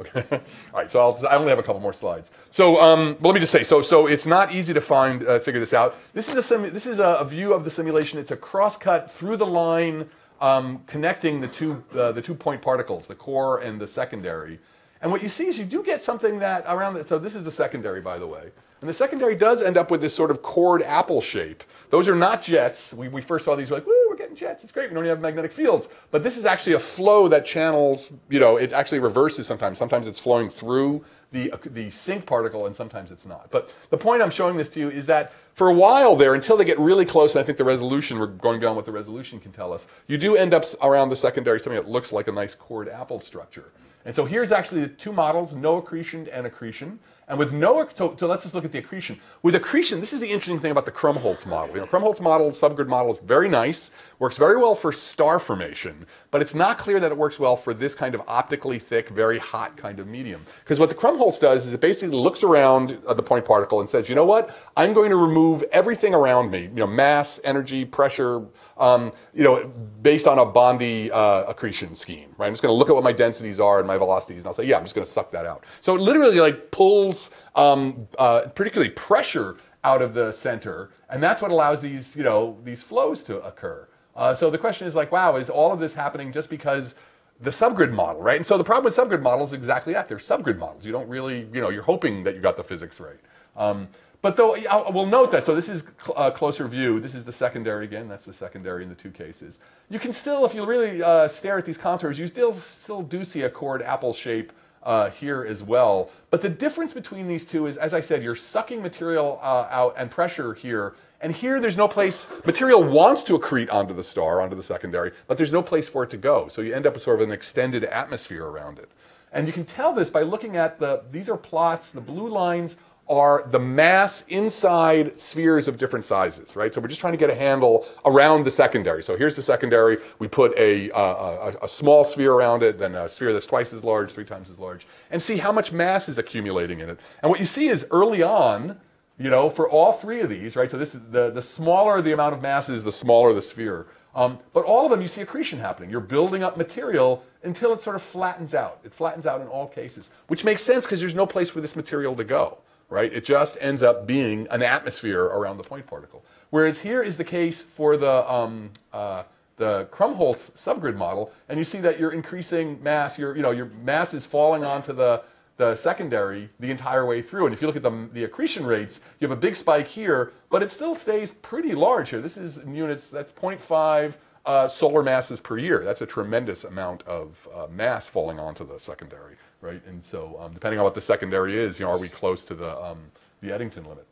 S11: Okay. All right. So I'll, I only have a couple more slides. So um, let me just say. So so it's not easy to find uh, figure this out. This is a this is a, a, view of the simulation. It's a crosscut through the line um, connecting the two uh, the two point particles, the core and the secondary. And what you see is you do get something that around. The, so this is the secondary, by the way. And the secondary does end up with this sort of quadrupole shape. Those are not jets. We, we first saw these, we're like, woo, we're getting jets. It's great. We don't even have magnetic fields. But this is actually a flow that channels, you know, it actually reverses sometimes. Sometimes it's flowing through the, the sink particle and sometimes it's not. But the point I'm showing this to you is that for a while there, until they get really close, and I think the resolution, we're going beyond what the resolution can tell us, you do end up around the secondary something that looks like a nice quadrupole structure. And so here's actually the two models, no accretion and accretion. And with no, so, so, let's just look at the accretion. With accretion, this is the interesting thing about the Krumholz model. You know, Krumholz model, subgrid model is very nice, works very well for star formation, but it's not clear that it works well for this kind of optically thick, very hot kind of medium. Because what the Krumholz does is it basically looks around the point particle and says, you know what, I'm going to remove everything around me, you know, mass, energy, pressure, um, you know, based on a Bondi uh, accretion scheme, right? I'm just going to look at what my densities are and my velocities, and I'll say, yeah, I'm just going to suck that out. So it literally like pulls, um, uh, particularly pressure out of the center, and that's what allows these, you know, these flows to occur. Uh, so the question is like, wow, is all of this happening just because the subgrid model, right? And so the problem with subgrid models is exactly that. They're subgrid models. You don't really, you know, you're hoping that you got the physics right. Um, but though, I will note that, so this is a uh, closer view. This is the secondary again. That's the secondary in the two cases. You can still, if you really uh, stare at these contours, you still, still do see a quadrupole shape uh, here as well. But the difference between these two is, as I said, you're sucking material uh, out and pressure here. And here there's no place, material wants to accrete onto the star, onto the secondary, but there's no place for it to go. So you end up with sort of an extended atmosphere around it. And you can tell this by looking at the, these are plots, the blue lines are the mass inside spheres of different sizes, right? So we're just trying to get a handle around the secondary. So here's the secondary. We put a, uh, a, a small sphere around it, then a sphere that's twice as large, three times as large, and see how much mass is accumulating in it. And what you see is early on, you know, for all three of these, right? So this is the, the smaller the amount of mass is, the smaller the sphere. Um, but all of them, you see accretion happening. You're building up material until it sort of flattens out. It flattens out in all cases, which makes sense because there's no place for this material to go, right? It just ends up being an atmosphere around the point particle. Whereas here is the case for the, um, uh, the Krumholz subgrid model, and you see that you're increasing mass, your, you know, your mass is falling onto the, the secondary the entire way through. And if you look at the, the accretion rates, you have a big spike here, but it still stays pretty large here. This is in units, that's 0.5 uh, solar masses per year. That's a tremendous amount of uh, mass falling onto the secondary, right? And so um, depending on what the secondary is, you know, are we close to the, um, the Eddington limit?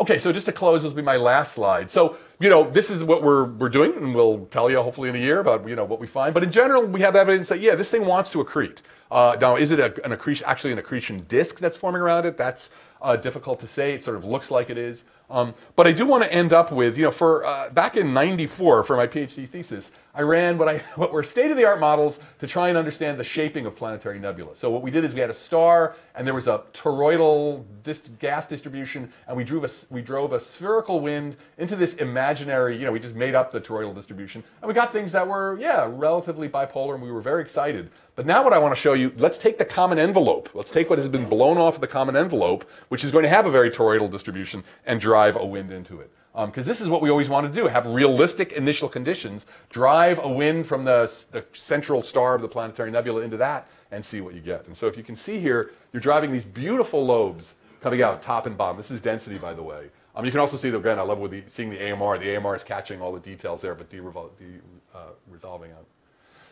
S11: Okay, so just to close, this will be my last slide. So, you know, this is what we're, we're doing, and we'll tell you hopefully in a year about, you know, what we find. But in general, we have evidence that, yeah, this thing wants to accrete. Uh, now, is it a, an accretion, actually an accretion disk that's forming around it? That's uh, difficult to say. It sort of looks like it is. Um, but I do want to end up with, you know, for uh, back in '94 for my PhD thesis, I ran what I what were state-of-the-art models to try and understand the shaping of planetary nebula. So what we did is we had a star, and there was a toroidal dis gas distribution, and we drove a we drove a spherical wind into this imaginary, you know, we just made up the toroidal distribution, and we got things that were, yeah, relatively bipolar, and we were very excited. But now what I want to show you, let's take the common envelope. Let's take what has been blown off of the common envelope, which is going to have a very toroidal distribution, and drive a wind into it. Because um, this is what we always want to do, have realistic initial conditions, drive a wind from the, the central star of the planetary nebula into that, and see what you get. And so if you can see here, you're driving these beautiful lobes coming out top and bottom. This is density, by the way. Um, you can also see, the, again, I love with the, seeing the AMR. The AMR is catching all the details there, but de-resolving de, uh, out.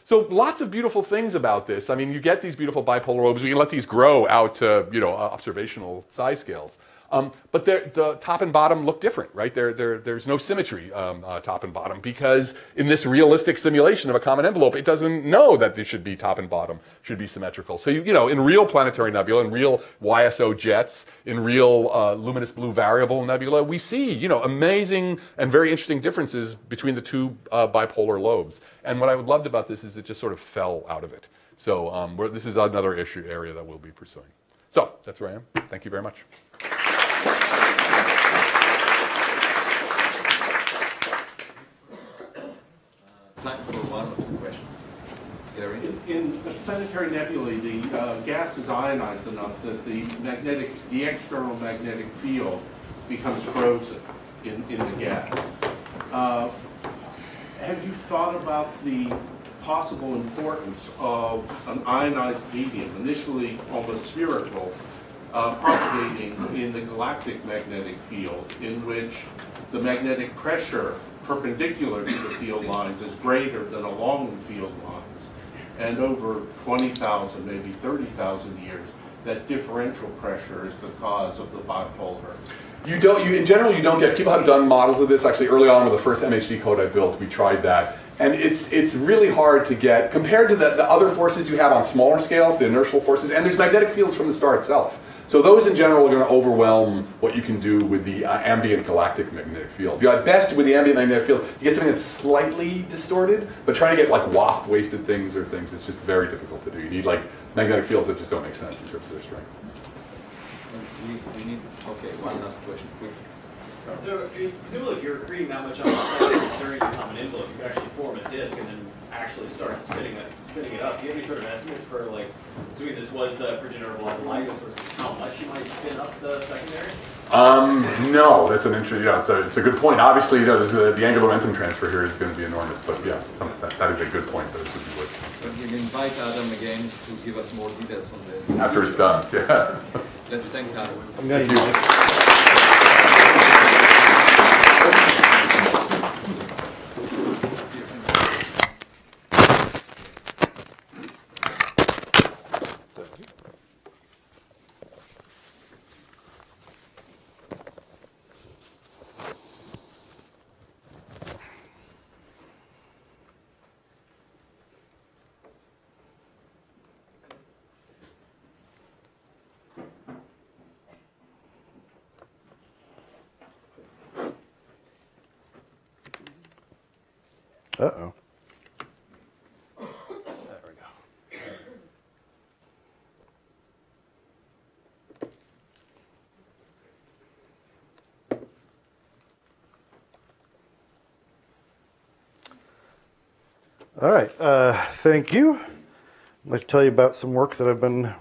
S11: So lots of beautiful things about this. I mean, you get these beautiful bipolar lobes. We can let these grow out to, you know, uh, observational size scales. Um, but the top and bottom look different, right? There, there, there's no symmetry um, uh, top and bottom because in this realistic simulation of a common envelope, it doesn't know that this should be top and bottom, should be symmetrical. So, you, you know, in real planetary nebula, in real YSO jets, in real uh, luminous blue variable nebula, we see, you know, amazing and very interesting differences between the two uh, bipolar lobes. And what I loved about this is it just sort of fell out of it. So um, this is another issue area that we'll be pursuing. So that's where I am. Thank you very much.
S1: Time for one or two questions.
S9: In planetary nebulae, the uh, gas is ionized enough that the magnetic, the external magnetic field becomes frozen in, in the gas. Uh, have you thought about the possible importance of an ionized medium, initially almost spherical, uh, propagating in the galactic magnetic field, in which the magnetic pressure perpendicular to the field lines is greater than along the field lines. And over 20,000, maybe 30,000 years, that differential pressure is the cause of the bipolar.
S11: You don't, you, in general, you don't get, people have done models of this. Actually, early on with the first MHD code I built, we tried that. And it's, it's really hard to get, compared to the, the other forces you have on smaller scales, the inertial forces, and there's magnetic fields from the star itself. So those in general are going to overwhelm what you can do with the uh, ambient galactic magnetic field. You know, at best, with the ambient magnetic field, you get something that's slightly distorted, but trying to get like wasp-waisted things or things is just very difficult to do. You need like magnetic fields that just don't make sense in terms of their strength.
S1: We, we need, okay, one last question, quick.
S10: So presumably if you're creating that much on the side during the common envelope, you could actually form a disk and then actually start spinning it, spinning it up. Do you have any sort of estimates for like, assuming this was the progenitor of a lot LIGO sources, how much you might spin up the secondary?
S11: Um, no, that's an interesting, yeah, it's a, it's a good point. Obviously, you know, a, the angular momentum transfer here is going to be enormous, but yeah, that, that is a good point that it would be worth.
S1: But we invite Adam again to give us more details on the...
S11: After it's done, yeah.
S1: Let's thank Adam.
S11: Thank you.
S12: Uh-oh. There we go. All right, uh, thank you. I'd like to tell you about some work that I've been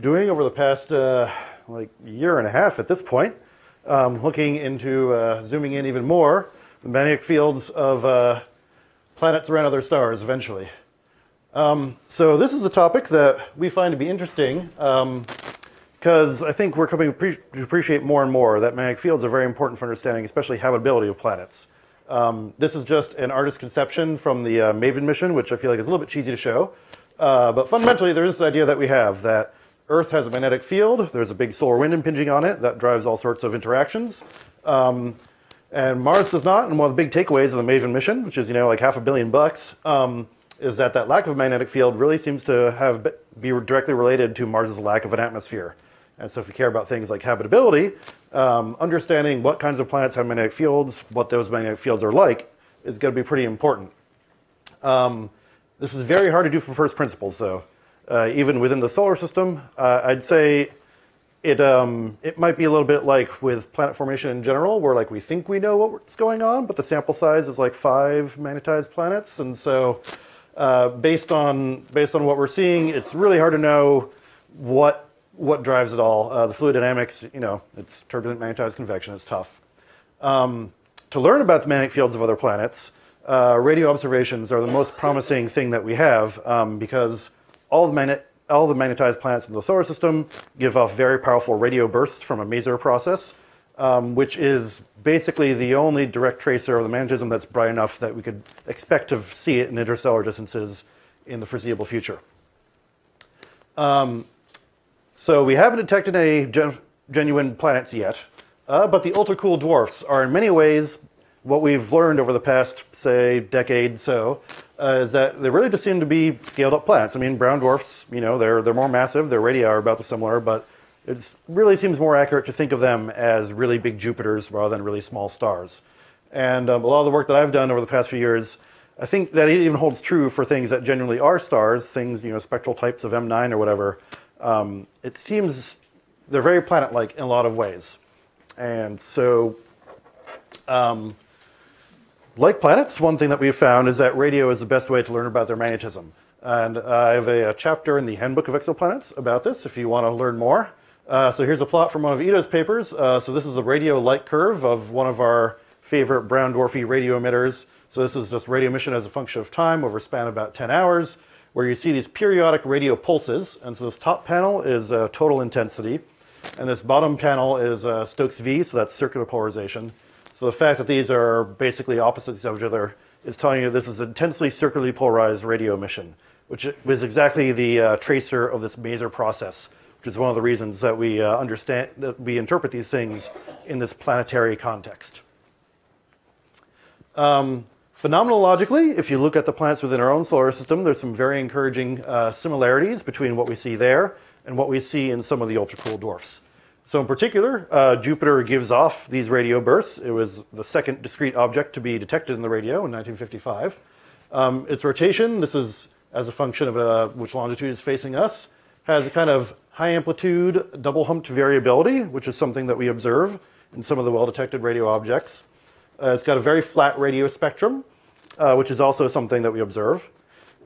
S12: doing over the past uh, like year and a half at this point, um, looking into uh, zooming in even more the magnetic fields of uh, planets around other stars eventually. Um, so this is a topic that we find to be interesting because I think we're coming to to appreciate more and more that magnetic fields are very important for understanding, especially habitability of planets. Um, this is just an artist's conception from the uh, MAVEN mission, which I feel like is a little bit cheesy to show. Uh, but fundamentally, there is this idea that we have that Earth has a magnetic field. There's a big solar wind impinging on it that drives all sorts of interactions. Um, and Mars does not. And one of the big takeaways of the MAVEN mission, which is you know like half a billion bucks, um, is that that lack of magnetic field really seems to have be directly related to Mars's lack of an atmosphere. And so, if you care about things like habitability, um, understanding what kinds of planets have magnetic fields, what those magnetic fields are like, is going to be pretty important. Um, this is very hard to do from first principles, though. Uh, even within the solar system, uh, I'd say it um, it might be a little bit like with planet formation in general, where like we think we know what's going on, but the sample size is like five magnetized planets, and so uh, based on based on what we're seeing, it's really hard to know what what drives it all. Uh, the fluid dynamics, you know, it's turbulent magnetized convection. It's tough. Um, to learn about the magnetic fields of other planets, uh, radio observations are the most promising thing that we have um, because all the magnet all the magnetized planets in the solar system give off very powerful radio bursts from a maser process, um, which is basically the only direct tracer of the magnetism that's bright enough that we could expect to see it in interstellar distances in the foreseeable future. Um, so we haven't detected any gen- genuine planets yet, uh, but the ultra cool dwarfs are in many ways what we've learned over the past, say, decade or so, uh, is that they really just seem to be scaled up planets. I mean, brown dwarfs, you know, they're, they're more massive, their radii are about the similar, but it really seems more accurate to think of them as really big Jupiters rather than really small stars. And um, a lot of the work that I've done over the past few years, I think that it even holds true for things that genuinely are stars, things, you know, spectral types of M9 or whatever. Um, it seems they're very planet like in a lot of ways. And so, um, like planets, one thing that we've found is that radio is the best way to learn about their magnetism. And uh, I have a, a, chapter in the Handbook of Exoplanets about this if you want to learn more. Uh, so here's a plot from one of Ito's papers. Uh, so this is a radio light curve of one of our favorite brown dwarfy radio emitters. So this is just radio emission as a function of time over a span of about 10 hours, where you see these periodic radio pulses. And so this top panel is uh, total intensity, and this bottom panel is uh, Stokes V, so that's circular polarization. So the fact that these are basically opposites of each other is telling you this is intensely circularly polarized radio emission, which is exactly the uh, tracer of this maser process, which is one of the reasons that we uh, understand that we interpret these things in this planetary context. Um, phenomenologically, if you look at the planets within our own solar system, there's some very encouraging uh, similarities between what we see there and what we see in some of the ultra cool dwarfs. So in particular, uh, Jupiter gives off these radio bursts. It was the second discrete object to be detected in the radio in 1955. Um, its rotation, this is as a function of uh, which longitude is facing us, has a kind of high amplitude, double humped variability, which is something that we observe in some of the well-detected radio objects. Uh, it's got a very flat radio spectrum, uh, which is also something that we observe.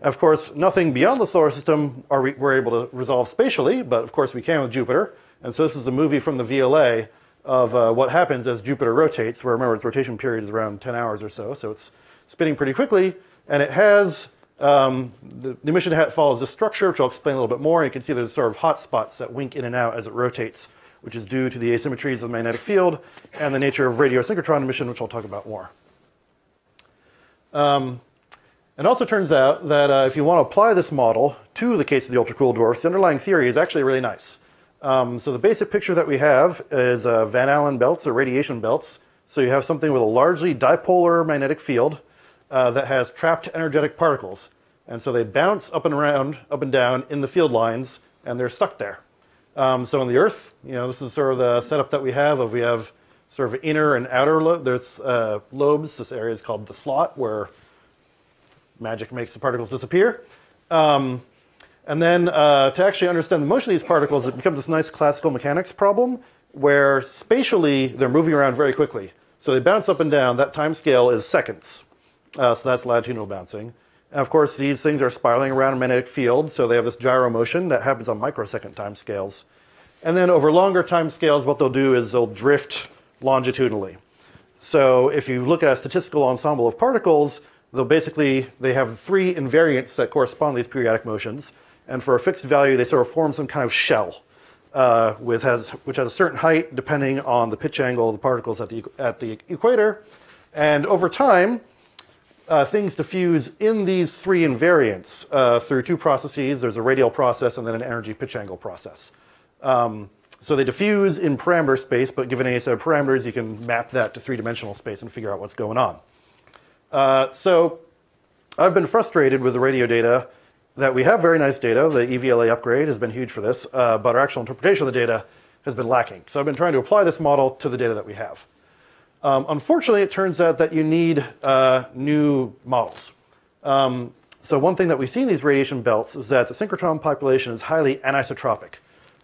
S12: Of course, nothing beyond the solar system are we, we're able to resolve spatially, but of course we can with Jupiter. And so this is a movie from the VLA of uh, what happens as Jupiter rotates, where remember its rotation period is around 10 hours or so, so it's spinning pretty quickly, and it has, um, the, the emission hat follows this structure, which I'll explain a little bit more. You can see there's sort of hot spots that wink in and out as it rotates, which is due to the asymmetries of the magnetic field and the nature of radio synchrotron emission, which I'll talk about more. Um, it also turns out that uh, if you want to apply this model to the case of the ultracool dwarfs, the underlying theory is actually really nice. Um, so the basic picture that we have is uh, Van Allen belts or radiation belts. So you have something with a largely dipolar magnetic field uh, that has trapped energetic particles. And so they bounce up and around, up and down in the field lines, and they're stuck there. Um, so on the Earth, you know, this is sort of the setup that we have of we have sort of inner and outer lo- there's uh, lobes. This area is called the slot, where magic makes the particles disappear. Um, and then uh, to actually understand the motion of these particles, it becomes this nice classical mechanics problem where spatially they're moving around very quickly. So they bounce up and down. That time scale is seconds. Uh, so that's latitudinal bouncing. And of course, these things are spiraling around a magnetic field, so they have this gyro motion that happens on microsecond time scales. And then over longer time scales, what they'll do is they'll drift longitudinally. So if you look at a statistical ensemble of particles, they'll basically they have three invariants that correspond to these periodic motions, and for a fixed value, they sort of form some kind of shell, uh, with has which has a certain height depending on the pitch angle of the particles at the at the equator, and over time, uh, things diffuse in these three invariants uh, through two processes. There's a radial process and then an energy pitch angle process. Um, so they diffuse in parameter space, but given any set of parameters, you can map that to three-dimensional space and figure out what's going on. Uh, so I've been frustrated with the radio data that we have very nice data. The EVLA upgrade has been huge for this, uh, but our actual interpretation of the data has been lacking. So I've been trying to apply this model to the data that we have. Um, unfortunately, it turns out that you need uh, new models. Um, so one thing that we see in these radiation belts is that the synchrotron population is highly anisotropic.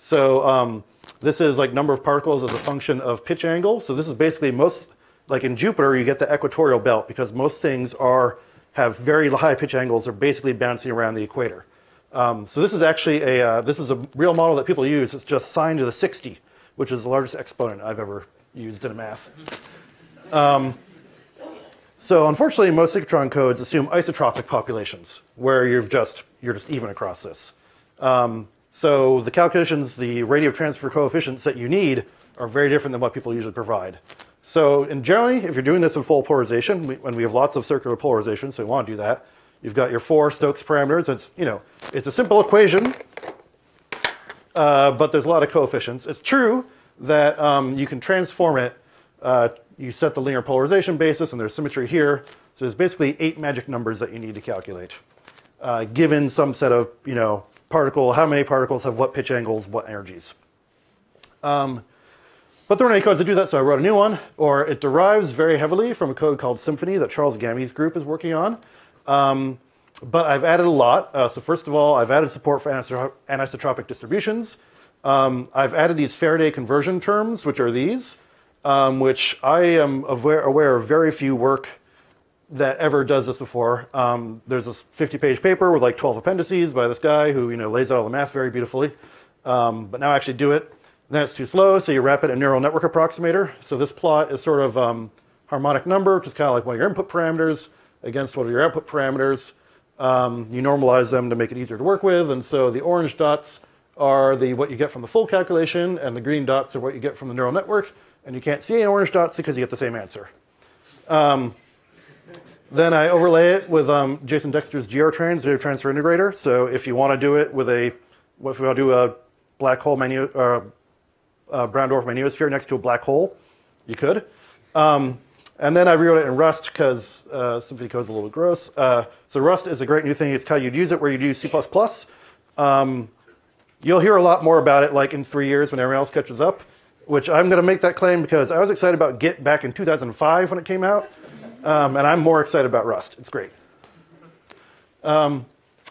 S12: So um, this is like number of particles as a function of pitch angle. So this is basically most, like in Jupiter, you get the equatorial belt because most things are have very high pitch angles. They're basically bouncing around the equator. Um, so this is actually a uh, this is a real model that people use. It's just sine to the 60, which is the largest exponent I've ever used in a math. Um, so unfortunately, most synchrotron codes assume isotropic populations, where you're just you're just even across this. Um, so the calculations, the radio transfer coefficients that you need are very different than what people usually provide. So in generally, if you're doing this in full polarization, we, when we have lots of circular polarization, so we want to do that, you've got your four Stokes parameters. It's you know it's a simple equation, uh, but there's a lot of coefficients. It's true that um, you can transform it. Uh, you set the linear polarization basis, and there's symmetry here. So there's basically eight magic numbers that you need to calculate, uh, given some set of you know particle, how many particles have what pitch angles, what energies. Um, but there aren't any codes that do that, so I wrote a new one, or it derives very heavily from a code called Symphony that Charles Gammie's group is working on. Um, but I've added a lot. Uh, so first of all, I've added support for anisotropic distributions. Um, I've added these Faraday conversion terms, which are these, um, which I am aware, aware, of very few work that ever does this before. Um, there's this 50-page paper with like 12 appendices by this guy who you know lays out all the math very beautifully. Um, but now I actually do it. Then it's too slow, so you wrap it in a neural network approximator. So this plot is sort of um, harmonic number, is kind of like one of your input parameters against one of your output parameters. Um, you normalize them to make it easier to work with, and so the orange dots are the what you get from the full calculation, and the green dots are what you get from the neural network. And you can't see any orange dots because you get the same answer. Um, then I overlay it with um, Jason Dexter's GRTrans, Data Transfer Integrator. So if you want to do it with a, if you want to do a black hole menu, uh, uh, brown dwarf magnetosphere next to a black hole, you could. Um, and then I rewrote it in Rust because uh, Symphony Code's a little gross. Uh, so Rust is a great new thing. It's how you'd use it where you'd use C++. Um, you'll hear a lot more about it like in three years when everyone else catches up, which I'm going to make that claim because I was excited about Git back in 2005 when it came out. Um, and I'm more excited about Rust. It's great. Um,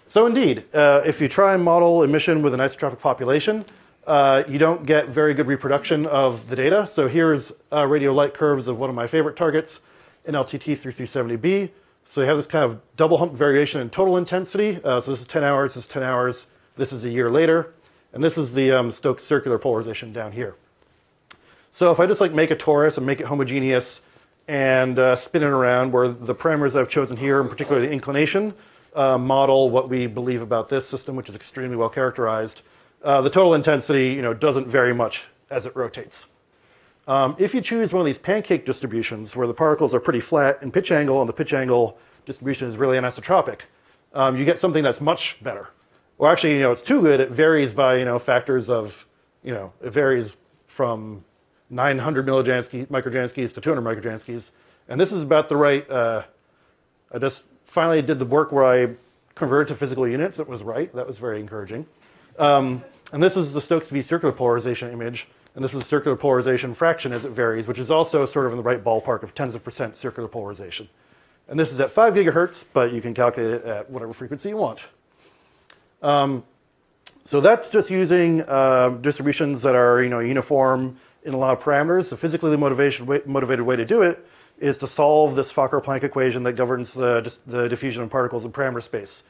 S12: so indeed, uh, if you try and model emission with an isotropic population, uh, you don't get very good reproduction of the data. So here's uh, radio light curves of one of my favorite targets, NLTT 3370b. So you have this kind of double hump variation in total intensity. Uh, so this is 10 hours, this is 10 hours, this is a year later. And this is the um, Stokes circular polarization down here. So if I just like make a torus and make it homogeneous, and uh, spin it around where the parameters I've chosen here, in particular the inclination, uh, model what we believe about this system, which is extremely well characterized. Uh, the total intensity you know, doesn't vary much as it rotates. Um, if you choose one of these pancake distributions where the particles are pretty flat in pitch angle and the pitch angle distribution is really anisotropic, um, you get something that's much better. Or actually, you know, it's too good. It varies by you know factors of, you know, it varies from 900 millijansky, microjanskys to 200 microjanskys. And this is about the right, uh, I just finally did the work where I converted to physical units. It was right. That was very encouraging. Um, and this is the Stokes V circular polarization image. And this is circular polarization fraction as it varies, which is also sort of in the right ballpark of tens of percent circular polarization. And this is at 5 gigahertz, but you can calculate it at whatever frequency you want. Um, so that's just using uh, distributions that are you know, uniform in a lot of parameters. The physically way, motivated way to do it is to solve this Fokker-Planck equation that governs the, the diffusion of particles in parameter space.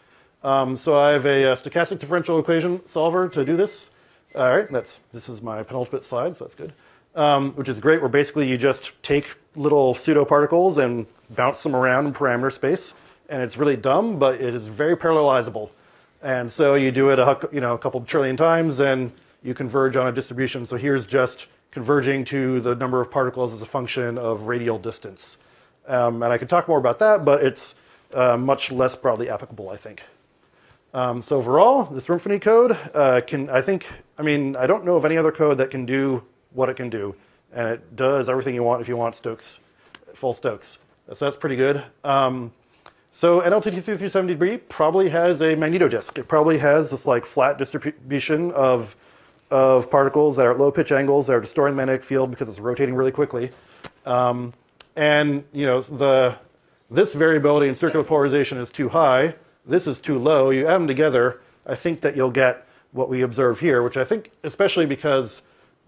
S12: Um, so I have a, a, stochastic differential equation solver to do this. All right, that's, this is my penultimate slide, so that's good. Um, which is great, where basically you just take little pseudo particles and bounce them around in parameter space. And it's really dumb, but it is very parallelizable. And so you do it a, you know, a couple trillion times, and you converge on a distribution. So here's just converging to the number of particles as a function of radial distance. Um, and I could talk more about that, but it's uh, much less broadly applicable, I think. Um, so overall, this rimphony code uh, can, I think, I mean, I don't know of any other code that can do what it can do. And it does everything you want if you want Stokes, full Stokes. So that's pretty good. Um, so NLTT33370B probably has a magnetodisk. It probably has this like flat distribution of, of particles that are at low pitch angles that are distorting the magnetic field because it's rotating really quickly. Um, and you know the this variability in circular polarization is too high. This is too low. You add them together, I think that you'll get what we observe here, which I think especially because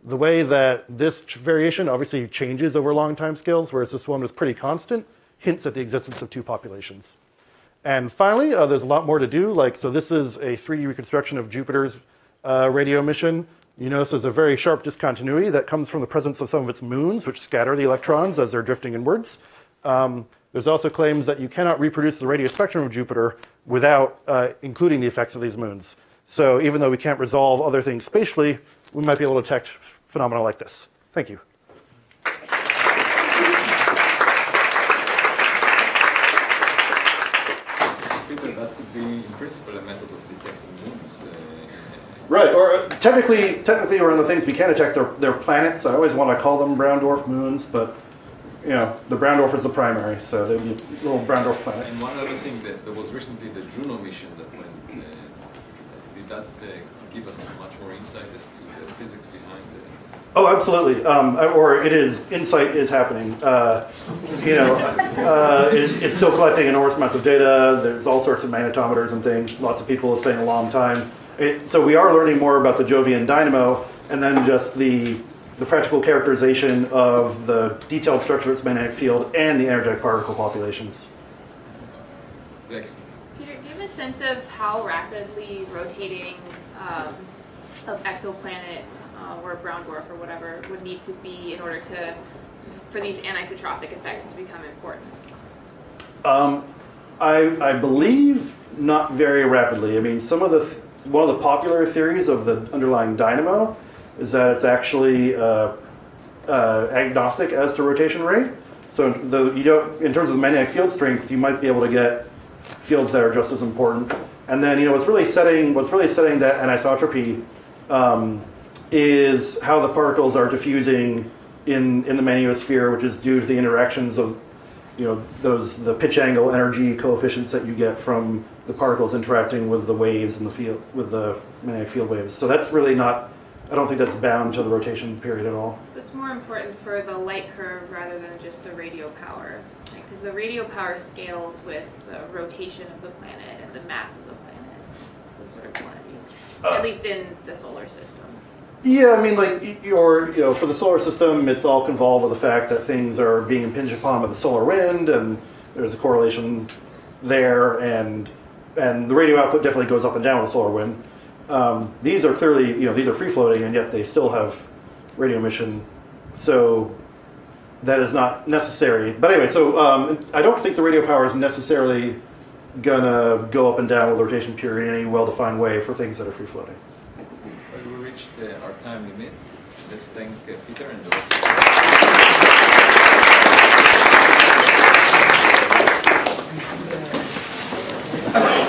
S12: the way that this variation obviously changes over long time scales, whereas this one was pretty constant, hints at the existence of two populations. And finally, uh, there's a lot more to do. Like, so this is a 3D reconstruction of Jupiter's uh, radio mission. You notice there's a very sharp discontinuity that comes from the presence of some of its moons, which scatter the electrons as they're drifting inwards. Um, there's also claims that you cannot reproduce the radio spectrum of Jupiter without uh, including the effects of these moons. So even though we can't resolve other things spatially, we might be able to detect phenomena like this. Thank you.
S1: Peter, that could be in principle a method of detecting moons. Uh,
S12: right, or uh, technically, technically, around the things we can detect, they're, they're planets. I always want to call them brown dwarf moons, but you know, the brown dwarf is the primary, so they'd be little brown dwarf planets.
S1: And one other thing that there was recently the Juno mission that went. Uh, did that uh, give us much more insight as to the physics behind it?
S12: Oh, absolutely. Um, or it is, insight is happening. Uh, you know, uh, it, it's still collecting enormous amounts of data. There's all sorts of magnetometers and things. Lots of people are staying a long time. It, so we are learning more about the Jovian dynamo and then just the, the practical characterization of the detailed structure of its magnetic field and the energetic particle populations.
S1: Thanks.
S8: Peter, do you have a sense of how rapidly rotating um, of exoplanet uh, or brown dwarf or whatever would need to be in order to for these anisotropic effects to become important?
S12: Um, I, I believe not very rapidly. I mean, some of the one of the popular theories of the underlying dynamo is that it's actually uh, uh, agnostic as to rotation rate. So the, you don't, in terms of the magnetic field strength, you might be able to get fields that are just as important. And then, you know, what's really setting what's really setting that anisotropy um, is how the particles are diffusing in in the magnetosphere, which is due to the interactions of you know those the pitch angle energy coefficients that you get from the particles interacting with the waves in the field with the magnetic field waves. So that's really not. I don't think that's bound to the rotation period at all.
S8: So it's more important for the light curve rather than just the radio power, because right? the radio power scales with the rotation of the planet and the mass of the planet, those sort of quantities, uh, at least in the solar system.
S12: Yeah, I mean, like your, you know, for the solar system, it's all convolved with the fact that things are being impinged upon by the solar wind, and there's a correlation there, and and the radio output definitely goes up and down with the solar wind. Um, these are clearly, you know, these are free floating, and yet they still have radio emission, so that is not necessary. But anyway, so um, I don't think the radio power is necessarily gonna go up and down with the rotation period in any well-defined way for things that are free floating We
S1: reached uh, our time limit. Let's thank uh, Peter and the rest.